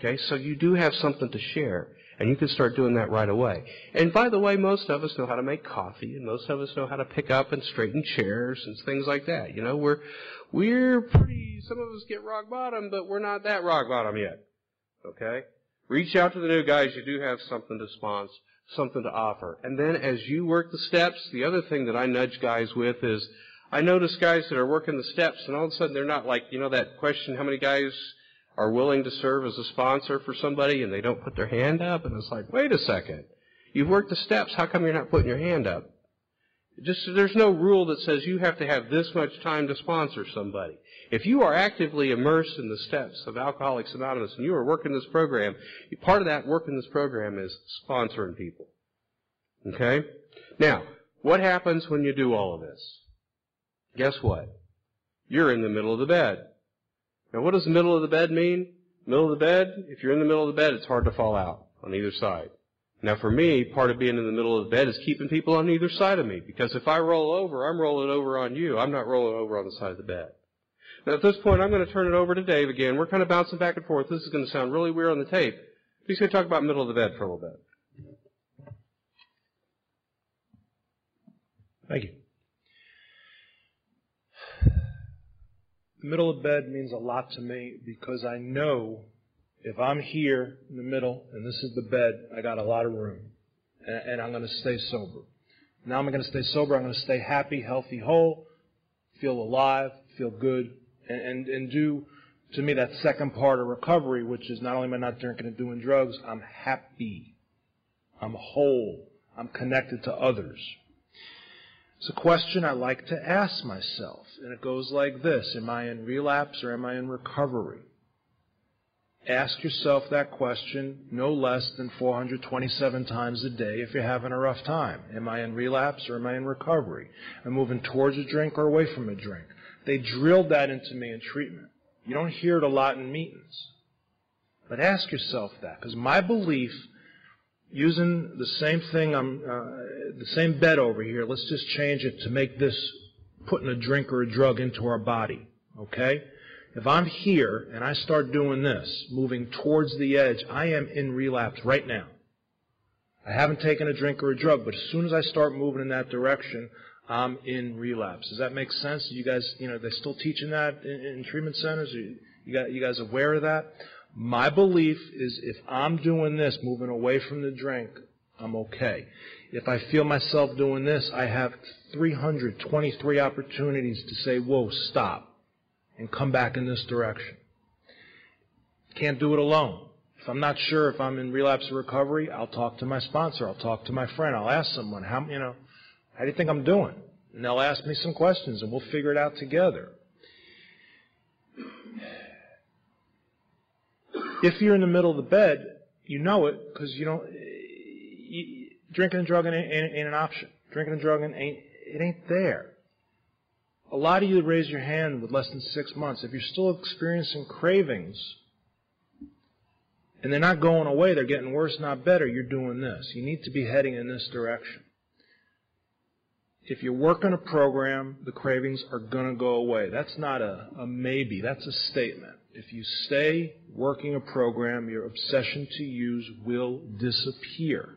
Okay, so you do have something to share, and you can start doing that right away. And by the way, most of us know how to make coffee, and most of us know how to pick up and straighten chairs and things like that. You know, we're we're pretty. Some of us get rock bottom, but we're not that rock bottom yet. Okay, reach out to the new guys. You do have something to sponsor, something to offer, and then as you work the steps, the other thing that I nudge guys with is. I notice guys that are working the steps, and all of a sudden they're not like, you know, that question, how many guys are willing to serve as a sponsor for somebody and they don't put their hand up and it's like, wait a second. You've worked the steps. How come you're not putting your hand up? Just, there's no rule that says you have to have this much time to sponsor somebody. If you are actively immersed in the steps of Alcoholics Anonymous and you are working this program, part of that work in this program is sponsoring people. Okay? Now, what happens when you do all of this? Guess what? You're in the middle of the bed. Now, what does the middle of the bed mean? Middle of the bed, if you're in the middle of the bed, it's hard to fall out on either side. Now, for me, part of being in the middle of the bed is keeping people on either side of me. Because if I roll over, I'm rolling over on you. I'm not rolling over on the side of the bed. Now, at this point, I'm going to turn it over to Dave again. We're kind of bouncing back and forth. This is going to sound really weird on the tape. He's going to talk about middle of the bed for a little bit. Thank you. middle of bed means a lot to me because I know if I'm here in the middle and this is the bed, I got a lot of room. And, and I'm going to stay sober. Now I'm going to stay sober. I'm going to stay happy, healthy, whole, feel alive, feel good, and, and, and do, to me, that second part of recovery, which is not only am I not drinking and doing drugs, I'm happy. I'm whole. I'm connected to others. It's a question I like to ask myself, and it goes like this Am I in relapse or am I in recovery? Ask yourself that question no less than 427 times a day if you're having a rough time. Am I in relapse or am I in recovery? Am I moving towards a drink or away from a drink? They drilled that into me in treatment. You don't hear it a lot in meetings. But ask yourself that, because my belief using the same thing, I'm, uh, the same bed over here, let's just change it to make this putting a drink or a drug into our body. Okay? If I'm here and I start doing this, moving towards the edge, I am in relapse right now. I haven't taken a drink or a drug, but as soon as I start moving in that direction, I'm in relapse. Does that make sense? You guys, you know, they're still teaching that in, in treatment centers. You, you, got, you guys aware of that? My belief is if I'm doing this, moving away from the drink, I'm okay. If I feel myself doing this, I have 323 opportunities to say, whoa, stop, and come back in this direction. Can't do it alone. If I'm not sure if I'm in relapse or recovery, I'll talk to my sponsor. I'll talk to my friend. I'll ask someone, how, you know, how do you think I'm doing? And they'll ask me some questions and we'll figure it out together. If you're in the middle of the bed, you know it because you don't. You, drinking and drugging ain't, ain't, ain't, an option. Drinking and drugging ain't it ain't there. A lot of you raise your hand with less than six months. If you're still experiencing cravings and they're not going away, they're getting worse, not better, you're doing this. You need to be heading in this direction. If you work on a program, the cravings are going to go away. That's not a, a maybe, that's a statement. If you stay working a program, your obsession to use will disappear.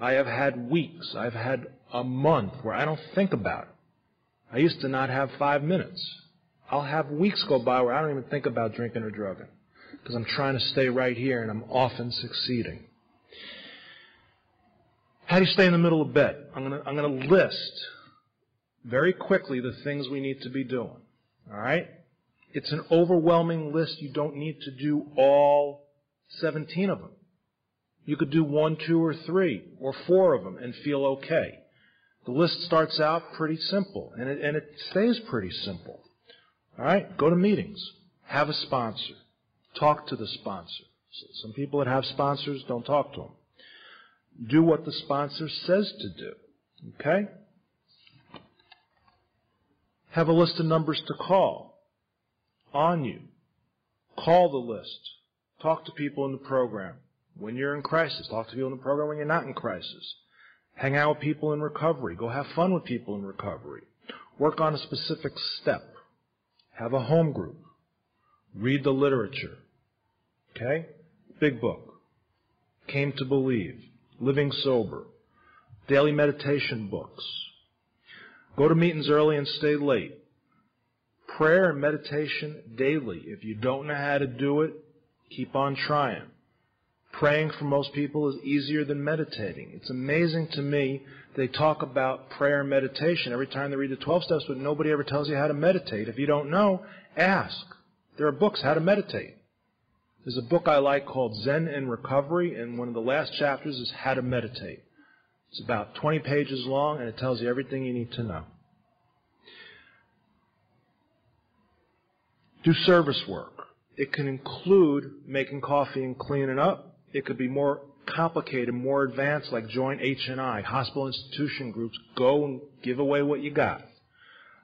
I have had weeks, I've had a month where I don't think about it. I used to not have five minutes. I'll have weeks go by where I don't even think about drinking or drugging because I'm trying to stay right here and I'm often succeeding. How do you stay in the middle of bed? I'm going to I'm to list very quickly the things we need to be doing. All right? It's an overwhelming list. You don't need to do all 17 of them. You could do one, two, or three, or four of them and feel okay. The list starts out pretty simple, and it, and it stays pretty simple. All right? Go to meetings. Have a sponsor. Talk to the sponsor. Some people that have sponsors don't talk to them. Do what the sponsor says to do. Okay? Have a list of numbers to call on you. Call the list. Talk to people in the program. When you're in crisis, talk to people in the program when you're not in crisis. Hang out with people in recovery. Go have fun with people in recovery. Work on a specific step. Have a home group. Read the literature. Okay? Big book. Came to Believe. Living Sober. Daily meditation books. Go to meetings early and stay late. Prayer and meditation daily. If you don't know how to do it, keep on trying. Praying for most people is easier than meditating. It's amazing to me they talk about prayer and meditation every time they read the 12 steps, but nobody ever tells you how to meditate. If you don't know, ask. There are books how to meditate. There's a book I like called Zen and Recovery, and one of the last chapters is how to meditate. It's about 20 pages long, and it tells you everything you need to know. Do service work. It can include making coffee and cleaning up. It could be more complicated, more advanced, like join H&I, hospital institution groups. Go and give away what you got.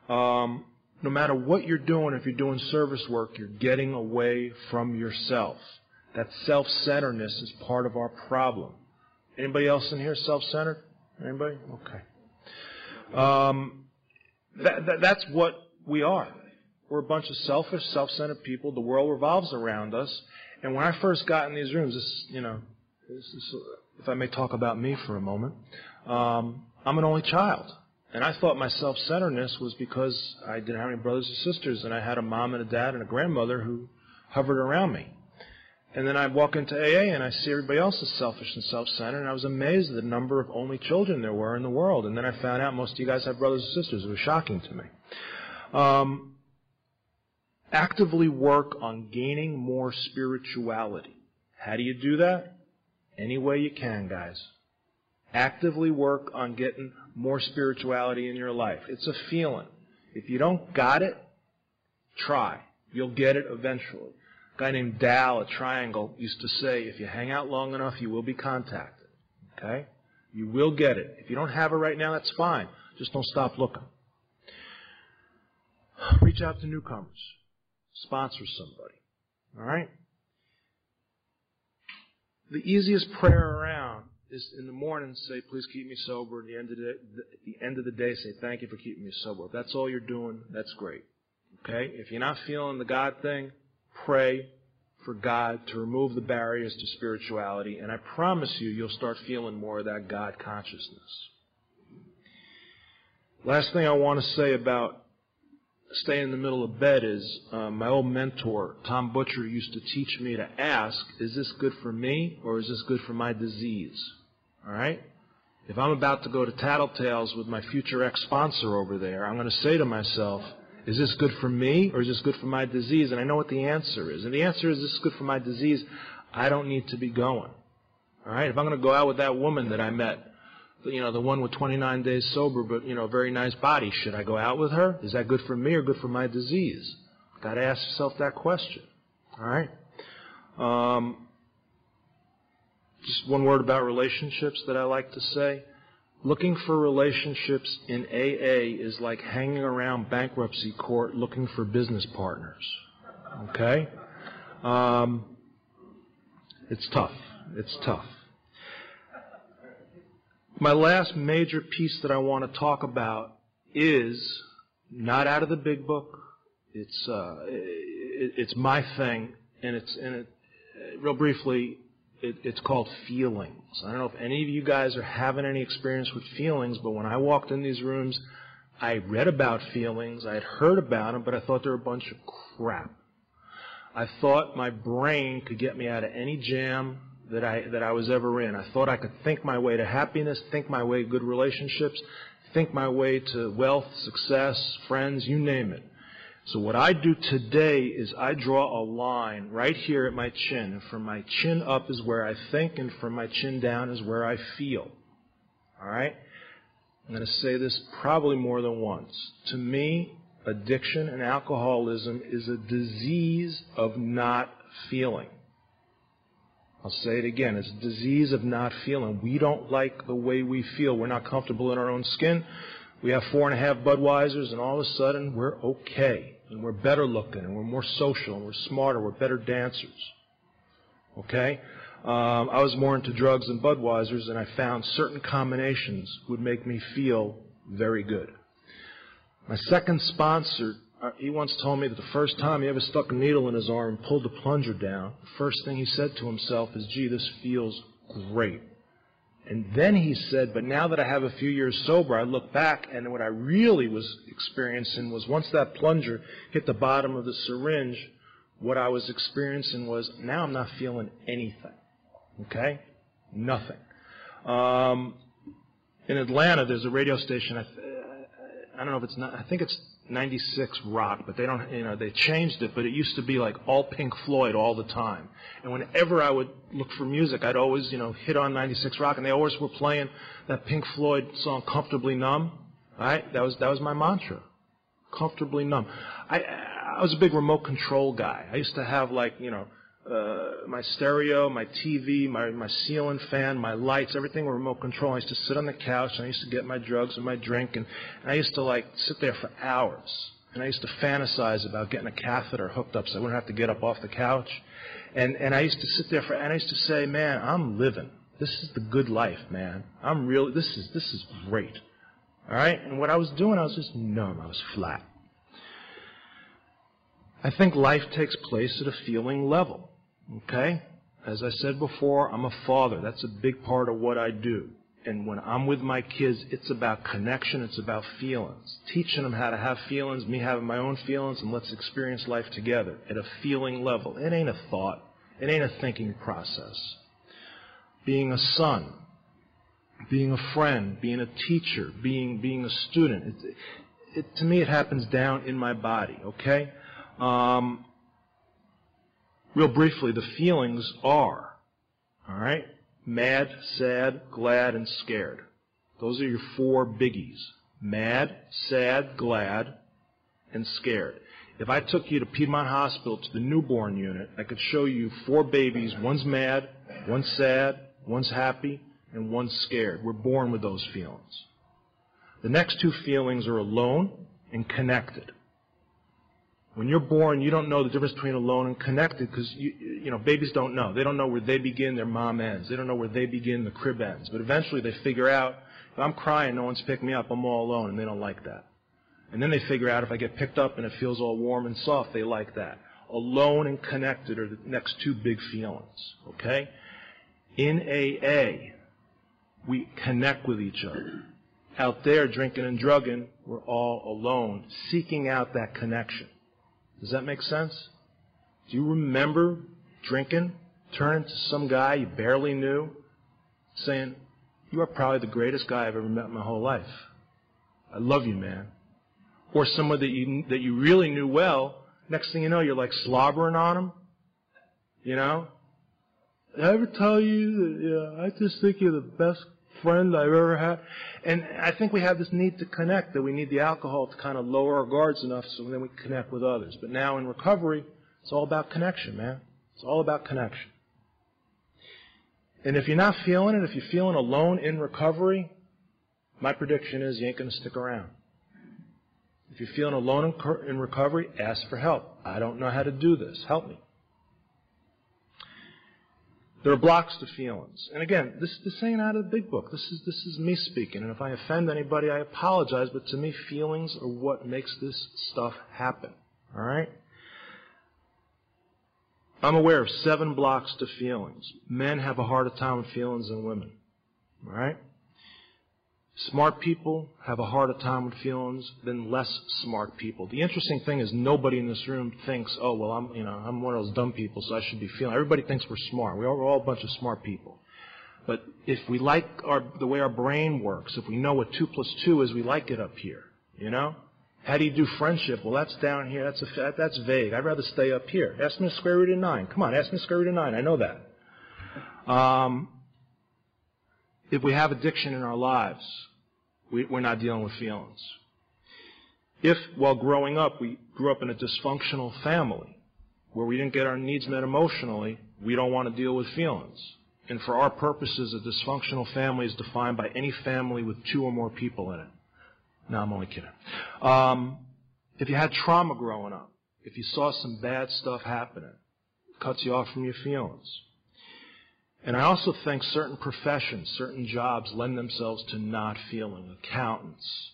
Um, no matter what you're doing, if you're doing service work, you're getting away from yourself. That self-centeredness is part of our problem. Anybody else in here self-centered? Anybody? Okay. Um, that, that, that's what we are. We're a bunch of selfish, self-centered people. The world revolves around us. And when I first got in these rooms, this, you know, this is, if I may talk about me for a moment, um, I'm an only child. And I thought my self-centeredness was because I didn't have any brothers or sisters, and I had a mom and a dad and a grandmother who hovered around me. And then I walk into AA and I see everybody else is selfish and self-centered, and I was amazed at the number of only children there were in the world. And then I found out most of you guys have brothers and sisters. It was shocking to me. Um, actively work on gaining more spirituality. How do you do that? Any way you can, guys. Actively work on getting more spirituality in your life. It's a feeling. If you don't got it, try. You'll get it eventually. A guy named Dal at Triangle used to say, if you hang out long enough, you will be contacted. Okay? You will get it. If you don't have it right now, that's fine. Just don't stop looking. <sighs> Reach out to newcomers. Sponsor somebody. All right? The easiest prayer around is in the morning say, please keep me sober. At the end of the, the end of the day, say, thank you for keeping me sober. If that's all you're doing, that's great. Okay? If you're not feeling the God thing, pray for God to remove the barriers to spirituality, and I promise you, you'll start feeling more of that God consciousness. Last thing I want to say about staying in the middle of bed is uh, my old mentor, Tom Butcher, used to teach me to ask, is this good for me or is this good for my disease? All right? If I'm about to go to Tattletales with my future ex-sponsor over there, I'm going to say to myself, is this good for me or is this good for my disease? And I know what the answer is. And the answer is this is good for my disease. I don't need to be going. All right? If I'm going to go out with that woman that I met you know, the one with 29 days sober, but, you know, very nice body. Should I go out with her? Is that good for me or good for my disease? Got to ask yourself that question. All right? Um, just one word about relationships that I like to say. Looking for relationships in AA is like hanging around bankruptcy court looking for business partners. Okay? Um, it's tough. It's tough. My last major piece that I want to talk about is not out of the big book. It's uh, it, it's my thing, and it's and it, real briefly, it, it's called feelings. I don't know if any of you guys are having any experience with feelings, but when I walked in these rooms, I read about feelings, I had heard about them, but I thought they were a bunch of crap. I thought my brain could get me out of any jam that I, that I was ever in. I thought I could think my way to happiness, think my way to good relationships, think my way to wealth, success, friends, you name it. So what I do today is I draw a line right here at my chin. And from my chin up is where I think, and from my chin down is where I feel. All right? I'm going to say this probably more than once. To me, addiction and alcoholism is a disease of not feeling. I'll say it again. It's a disease of not feeling. We don't like the way we feel. We're not comfortable in our own skin. We have four and a half Budweisers, and all of a sudden we're okay, and we're better looking, and we're more social, and we're smarter, we're better dancers. Okay? Um, I was more into drugs than Budweisers, and I found certain combinations would make me feel very good. My second sponsor, uh, he once told me that the first time he ever stuck a needle in his arm and pulled the plunger down, the first thing he said to himself is, gee, this feels great. And then he said, but now that I have a few years sober, I look back and what I really was experiencing was once that plunger hit the bottom of the syringe, what I was experiencing was now I'm not feeling anything. Okay? Nothing. Um, in Atlanta, there's a radio station. I, I don't know if it's not. I think it's 96 Rock, but they don't. You know, they changed it. But it used to be like all Pink Floyd all the time. And whenever I would look for music, I'd always, you know, hit on 96 Rock, and they always were playing that Pink Floyd song "Comfortably Numb." Right? That was that was my mantra. Comfortably numb. I I was a big remote control guy. I used to have like, you know, uh, my stereo, my TV, my, my ceiling fan, my lights, everything were remote control. I used to sit on the couch and I used to get my drugs and my drink and, and I used to like sit there for hours. And I used to fantasize about getting a catheter hooked up so I wouldn't have to get up off the couch. And, and I used to sit there for, and I used to say, man, I'm living. This is the good life, man. I'm really, this is, this is great. All right? And what I was doing, I was just numb. I was flat. I think life takes place at a feeling level. Okay? As I said before, I'm a father. That's a big part of what I do. And when I'm with my kids, it's about connection, it's about feelings. Teaching them how to have feelings, me having my own feelings, and let's experience life together at a feeling level. It ain't a thought, it ain't a thinking process. Being a son, being a friend, being a teacher, being, being a student, it, it, to me, it happens down in my body, okay? Um, real briefly, the feelings are, all right, mad, sad, glad, and scared. Those are your four biggies. Mad, sad, glad, and scared. If I took you to Piedmont Hospital to the newborn unit, I could show you four babies. One's mad, one's sad, one's happy, and one's scared. We're born with those feelings. The next two feelings are alone and connected. When you're born, you don't know the difference between alone and connected because you, you know babies don't know. They don't know where they begin, their mom ends. They don't know where they begin, the crib ends. But eventually, they figure out if I'm crying, no one's picking me up. I'm all alone, and they don't like that. And then they figure out if I get picked up and it feels all warm and soft, they like that. Alone and connected are the next two big feelings. Okay? In AA, we connect with each other. Out there, drinking and drugging, we're all alone, seeking out that connection. Does that make sense? Do you remember drinking, turning to some guy you barely knew, saying, You are probably the greatest guy I've ever met in my whole life. I love you, man. Or someone that you, that you really knew well, next thing you know, you're like slobbering on him. You know? Did I ever tell you that, yeah, I just think you're the best friend I've ever had. And I think we have this need to connect, that we need the alcohol to kind of lower our guards enough so then we connect with others. But now in recovery, it's all about connection, man. It's all about connection. And if you're not feeling it, if you're feeling alone in recovery, my prediction is you ain't going to stick around. If you're feeling alone in recovery, ask for help. I don't know how to do this. Help me. There are blocks to feelings. And again, this, this ain't out of the big book. This is, this is me speaking. And if I offend anybody, I apologize. But to me, feelings are what makes this stuff happen. All right? I'm aware of seven blocks to feelings. Men have a harder time with feelings than women. All right? Smart people have a harder time with feelings than less smart people. The interesting thing is nobody in this room thinks, oh, well, I'm, you know, I'm one of those dumb people, so I should be feeling. Everybody thinks we're smart. We're all a bunch of smart people. But if we like our, the way our brain works, if we know what two plus two is, we like it up here. You know? How do you do friendship? Well, that's down here. That's a, that's vague. I'd rather stay up here. Ask me the square root of nine. Come on, ask me the square root of nine. I know that. Um, if we have addiction in our lives, we, we're not dealing with feelings. If, while growing up, we grew up in a dysfunctional family where we didn't get our needs met emotionally, we don't want to deal with feelings. And for our purposes, a dysfunctional family is defined by any family with two or more people in it. No, I'm only kidding. Um, if you had trauma growing up, if you saw some bad stuff happening, it cuts you off from your feelings. And I also think certain professions, certain jobs lend themselves to not feeling. Accountants,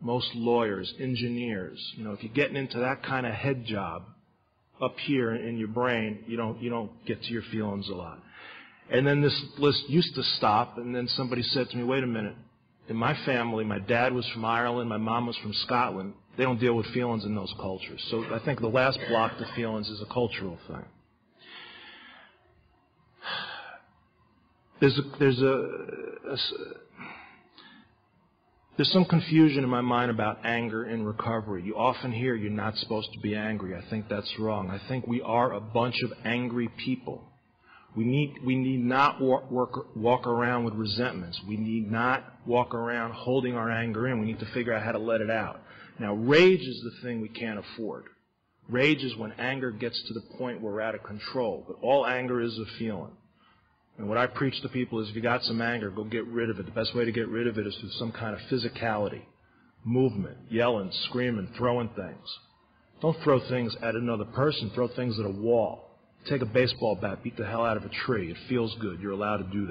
most lawyers, engineers. You know, if you're getting into that kind of head job up here in your brain, you don't, you don't get to your feelings a lot. And then this list used to stop, and then somebody said to me, wait a minute. In my family, my dad was from Ireland, my mom was from Scotland. They don't deal with feelings in those cultures. So I think the last block to feelings is a cultural thing. There's a, there's a, a there's some confusion in my mind about anger in recovery. You often hear you're not supposed to be angry. I think that's wrong. I think we are a bunch of angry people. We need, we need not walk around with resentments. We need not walk around holding our anger in. We need to figure out how to let it out. Now, rage is the thing we can't afford. Rage is when anger gets to the point where we're out of control. But all anger is a feeling. And what I preach to people is if you got some anger, go get rid of it. The best way to get rid of it is through some kind of physicality, movement, yelling, screaming, throwing things. Don't throw things at another person, throw things at a wall. Take a baseball bat, beat the hell out of a tree. It feels good. You're allowed to do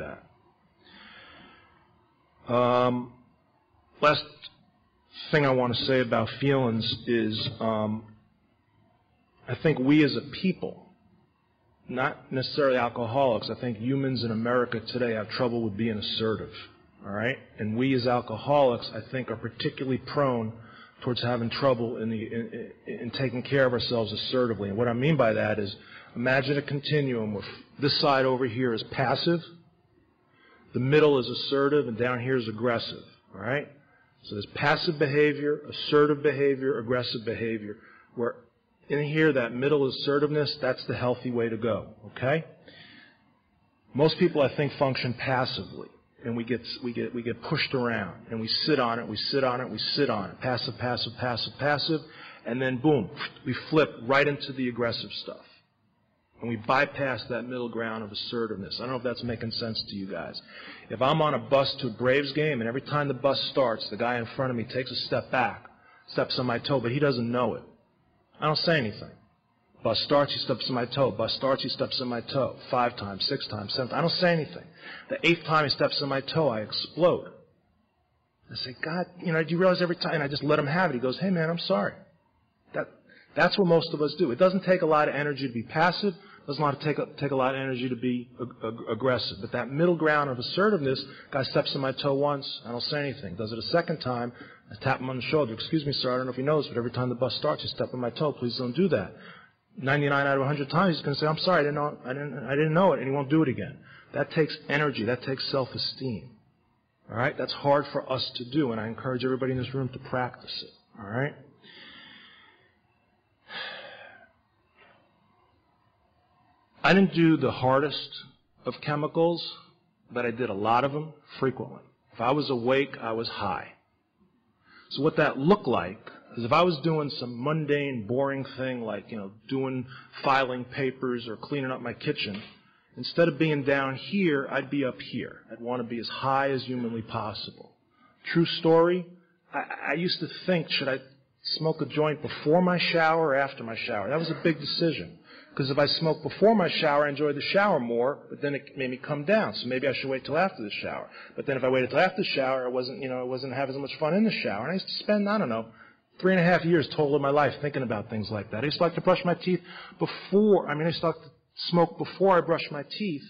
that. Um, last thing I want to say about feelings is um, I think we as a people not necessarily alcoholics. I think humans in America today have trouble with being assertive. All right? And we as alcoholics, I think, are particularly prone towards having trouble in, the, in, in taking care of ourselves assertively. And what I mean by that is imagine a continuum where this side over here is passive, the middle is assertive, and down here is aggressive. All right? So there's passive behavior, assertive behavior, aggressive behavior, where in here, that middle assertiveness, that's the healthy way to go, okay? Most people, I think, function passively, and we get, we get, we get pushed around, and we sit on it, we sit on it, we sit on it. Passive, passive, passive, passive, and then boom, we flip right into the aggressive stuff. And we bypass that middle ground of assertiveness. I don't know if that's making sense to you guys. If I'm on a bus to a Braves game, and every time the bus starts, the guy in front of me takes a step back, steps on my toe, but he doesn't know it. I don't say anything. Bus starts, he steps on my toe. Bus starts, he steps on my toe. Five times, six times, seven times. I don't say anything. The eighth time he steps on my toe, I explode. I say, God, you know, do you realize every time? And I just let him have it. He goes, hey man, I'm sorry. That, that's what most of us do. It doesn't take a lot of energy to be passive. Doesn't lot take a, take a lot of energy to be ag- ag- aggressive. But that middle ground of assertiveness, guy steps on my toe once, I don't say anything. Does it a second time, I tap him on the shoulder. Excuse me, sir, I don't know if he knows, but every time the bus starts, you step on my toe. Please don't do that. 99 out of 100 times, he's going to say, I'm sorry, I didn't, know, I, didn't, I didn't know it, and he won't do it again. That takes energy. That takes self-esteem. All right? That's hard for us to do, and I encourage everybody in this room to practice it. All right? I didn't do the hardest of chemicals, but I did a lot of them frequently. If I was awake, I was high. So what that looked like is if I was doing some mundane, boring thing like, you know, doing filing papers or cleaning up my kitchen, instead of being down here, I'd be up here. I'd want to be as high as humanly possible. True story, I, I used to think, should I smoke a joint before my shower or after my shower? That was a big decision. Because if I smoked before my shower, I enjoyed the shower more, but then it made me come down. So maybe I should wait till after the shower. But then if I waited till after the shower, I wasn't, you know, I wasn't having as much fun in the shower. And I used to spend, I don't know, three and a half years total of my life thinking about things like that. I used to like to brush my teeth before, I mean, I used to like to smoke before I brushed my teeth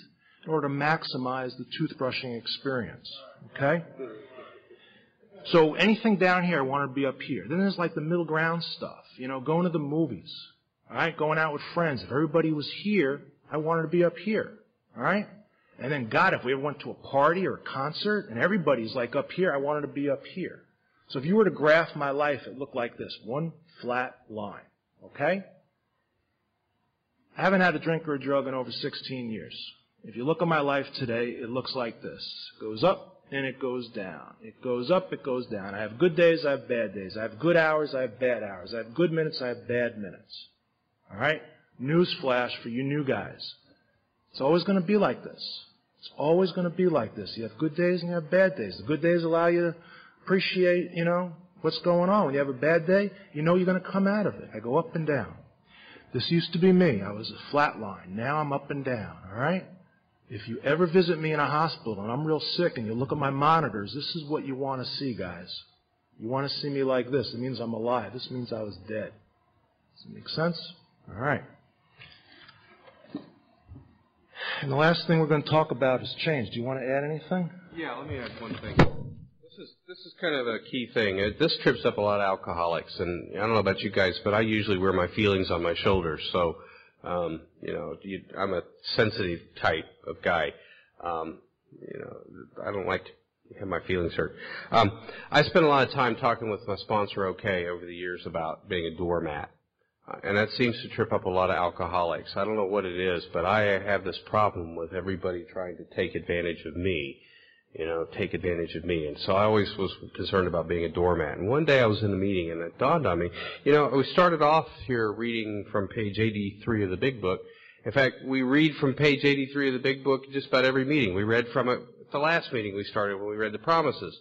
in order to maximize the toothbrushing experience. Okay? So anything down here, I want to be up here. Then there's like the middle ground stuff, you know, going to the movies. All right, going out with friends. If everybody was here, I wanted to be up here. All right? And then, God, if we ever went to a party or a concert and everybody's like up here, I wanted to be up here. So if you were to graph my life, it looked like this one flat line. Okay? I haven't had a drink or a drug in over 16 years. If you look at my life today, it looks like this. It goes up and it goes down. It goes up, it goes down. I have good days, I have bad days. I have good hours, I have bad hours. I have good minutes, I have bad minutes. All right? Newsflash for you new guys. It's always going to be like this. It's always going to be like this. You have good days and you have bad days. The good days allow you to appreciate, you know, what's going on. When you have a bad day, you know you're going to come out of it. I go up and down. This used to be me. I was a flat line. Now I'm up and down. All right? If you ever visit me in a hospital and I'm real sick and you look at my monitors, this is what you want to see, guys. You want to see me like this. It means I'm alive. This means I was dead. Does it make sense? All right. And the last thing we're going to talk about is change. Do you want to add anything? Yeah, let me add one thing. This is this is kind of a key thing. Uh, This trips up a lot of alcoholics, and I don't know about you guys, but I usually wear my feelings on my shoulders. So, um, you know, you, I'm a sensitive type of guy. Um, you know, I don't like to have my feelings hurt. Um, I spent a lot of time talking with my sponsor, OK, over the years about being a doormat. Uh, and that seems to trip up a lot of alcoholics. I don't know what it is, but I have this problem with everybody trying to take advantage of me. You know, take advantage of me. And so I always was concerned about being a doormat. And one day I was in a meeting and it dawned on me, you know, we started off here reading from page 83 of the big book. In fact, we read from page 83 of the big book just about every meeting. We read from it at the last meeting we started when we read the promises.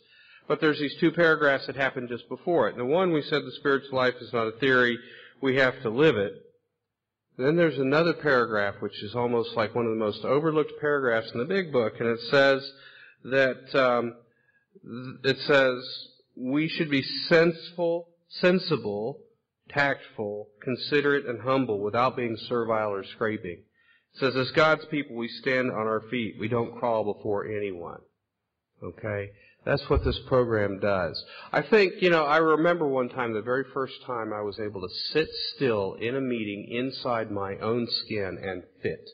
But there's these two paragraphs that happened just before it. The one we said the spiritual life is not a theory, we have to live it. Then there's another paragraph which is almost like one of the most overlooked paragraphs in the big book, and it says that um, it says we should be sensible, tactful, considerate, and humble without being servile or scraping. It says, as God's people, we stand on our feet. We don't crawl before anyone. Okay? That's what this program does. I think, you know, I remember one time, the very first time I was able to sit still in a meeting inside my own skin and fit.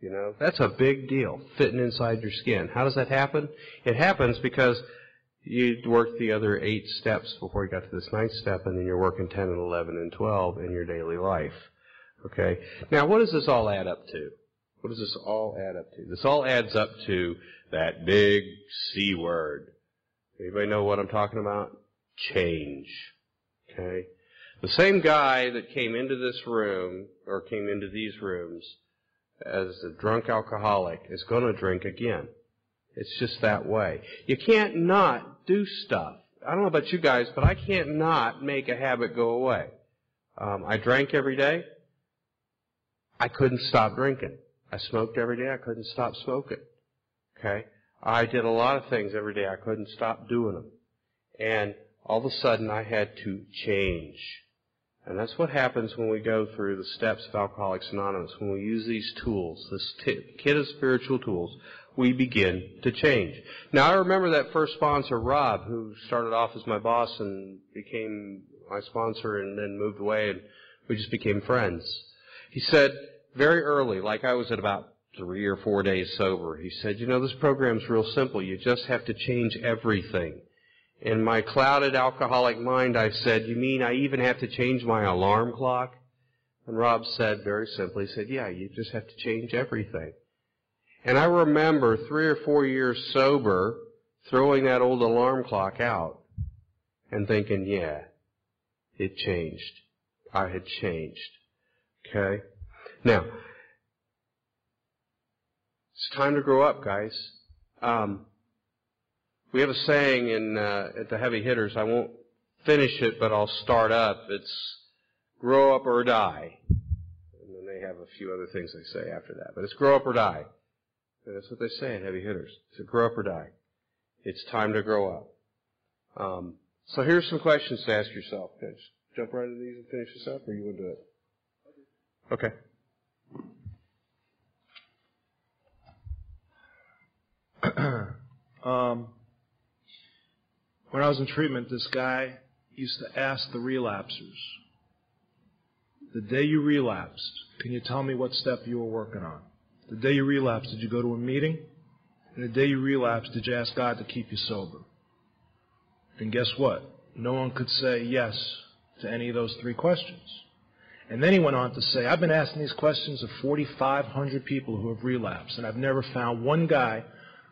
You know, that's a big deal, fitting inside your skin. How does that happen? It happens because you worked the other eight steps before you got to this ninth step, and then you're working 10 and 11 and 12 in your daily life. Okay? Now, what does this all add up to? What does this all add up to? This all adds up to that big C word. Anybody know what I'm talking about? Change. Okay? The same guy that came into this room, or came into these rooms, as a drunk alcoholic is going to drink again. It's just that way. You can't not do stuff. I don't know about you guys, but I can't not make a habit go away. Um, I drank every day. I couldn't stop drinking. I smoked every day. I couldn't stop smoking. Okay? I did a lot of things every day. I couldn't stop doing them. And all of a sudden I had to change. And that's what happens when we go through the steps of Alcoholics Anonymous. When we use these tools, this t- kit of spiritual tools, we begin to change. Now I remember that first sponsor, Rob, who started off as my boss and became my sponsor and then moved away and we just became friends. He said very early, like I was at about three or four days sober, he said, you know, this program's real simple. You just have to change everything. In my clouded alcoholic mind, I said, you mean I even have to change my alarm clock? And Rob said very simply, he said, yeah, you just have to change everything. And I remember three or four years sober, throwing that old alarm clock out and thinking, yeah, it changed. I had changed. Okay? Now, it's time to grow up, guys. Um, we have a saying in uh, at the heavy hitters. I won't finish it, but I'll start up. It's grow up or die. And then they have a few other things they say after that. But it's grow up or die. And that's what they say in heavy hitters. It's grow up or die. It's time to grow up. Um, so here's some questions to ask yourself. Can I just jump right into these and finish this up, or you want to do it? Okay. <clears throat> um, when I was in treatment, this guy used to ask the relapsers, the day you relapsed, can you tell me what step you were working on? The day you relapsed, did you go to a meeting? And the day you relapsed, did you ask God to keep you sober? And guess what? No one could say yes to any of those three questions. And then he went on to say, I've been asking these questions of 4,500 people who have relapsed, and I've never found one guy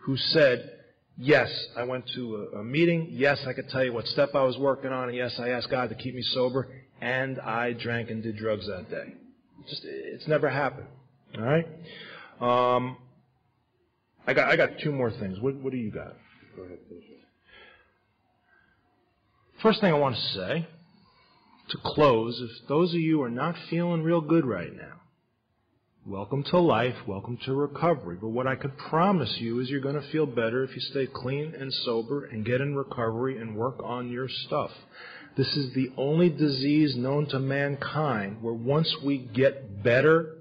who said, Yes, I went to a, a meeting. Yes, I could tell you what step I was working on. And yes, I asked God to keep me sober. And I drank and did drugs that day. Just, it's never happened. All right. Um, I got, I got two more things. What, what do you got? Go ahead. First thing I want to say, to close, if those of you are not feeling real good right now, welcome to life, welcome to recovery. But what I could promise you is you're going to feel better if you stay clean and sober and get in recovery and work on your stuff. This is the only disease known to mankind where once we get better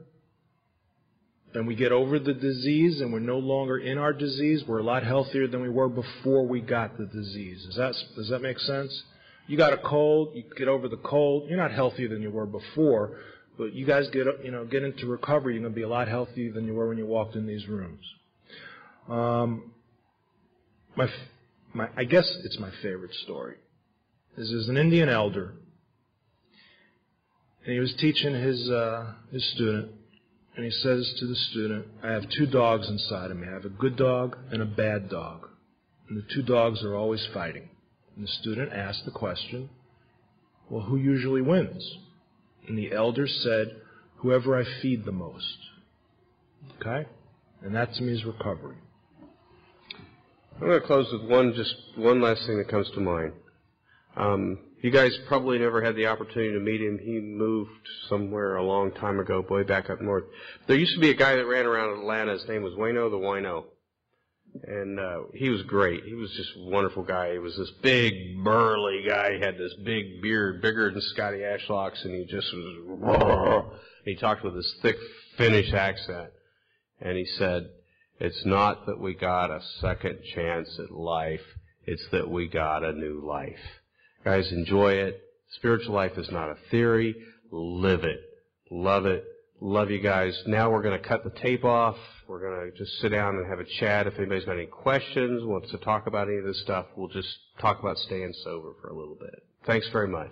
and we get over the disease and we're no longer in our disease, we're a lot healthier than we were before we got the disease. Does that, does that make sense? You got a cold, you get over the cold, you're not healthier than you were before, but you guys get, you know, get into recovery, you're going to be a lot healthier than you were when you walked in these rooms. Um, my, my, I guess it's my favorite story. This is an Indian elder, and he was teaching his, uh, his student, and he says to the student, I have two dogs inside of me. I have a good dog and a bad dog. And the two dogs are always fighting. And the student asked the question, well, who usually wins? And the elder said, whoever I feed the most. Okay? And that to me is recovery. I'm going to close with one, just one last thing that comes to mind. Um, you guys probably never had the opportunity to meet him. He moved somewhere a long time ago, way back up north. There used to be a guy that ran around Atlanta. His name was Wayno the Wino. And uh, he was great. He was just a wonderful guy. He was this big, burly guy. He had this big beard, bigger than Scotty Ashlock's, and he just was. <laughs> He talked with this thick Finnish accent, and he said, "It's not that we got a second chance at life; it's that we got a new life." Guys, enjoy it. Spiritual life is not a theory. Live it. Love it. Love you guys. Now we're going to cut the tape off. We're going to just sit down and have a chat. If anybody's got any questions, wants to talk about any of this stuff, we'll just talk about staying sober for a little bit. Thanks very much.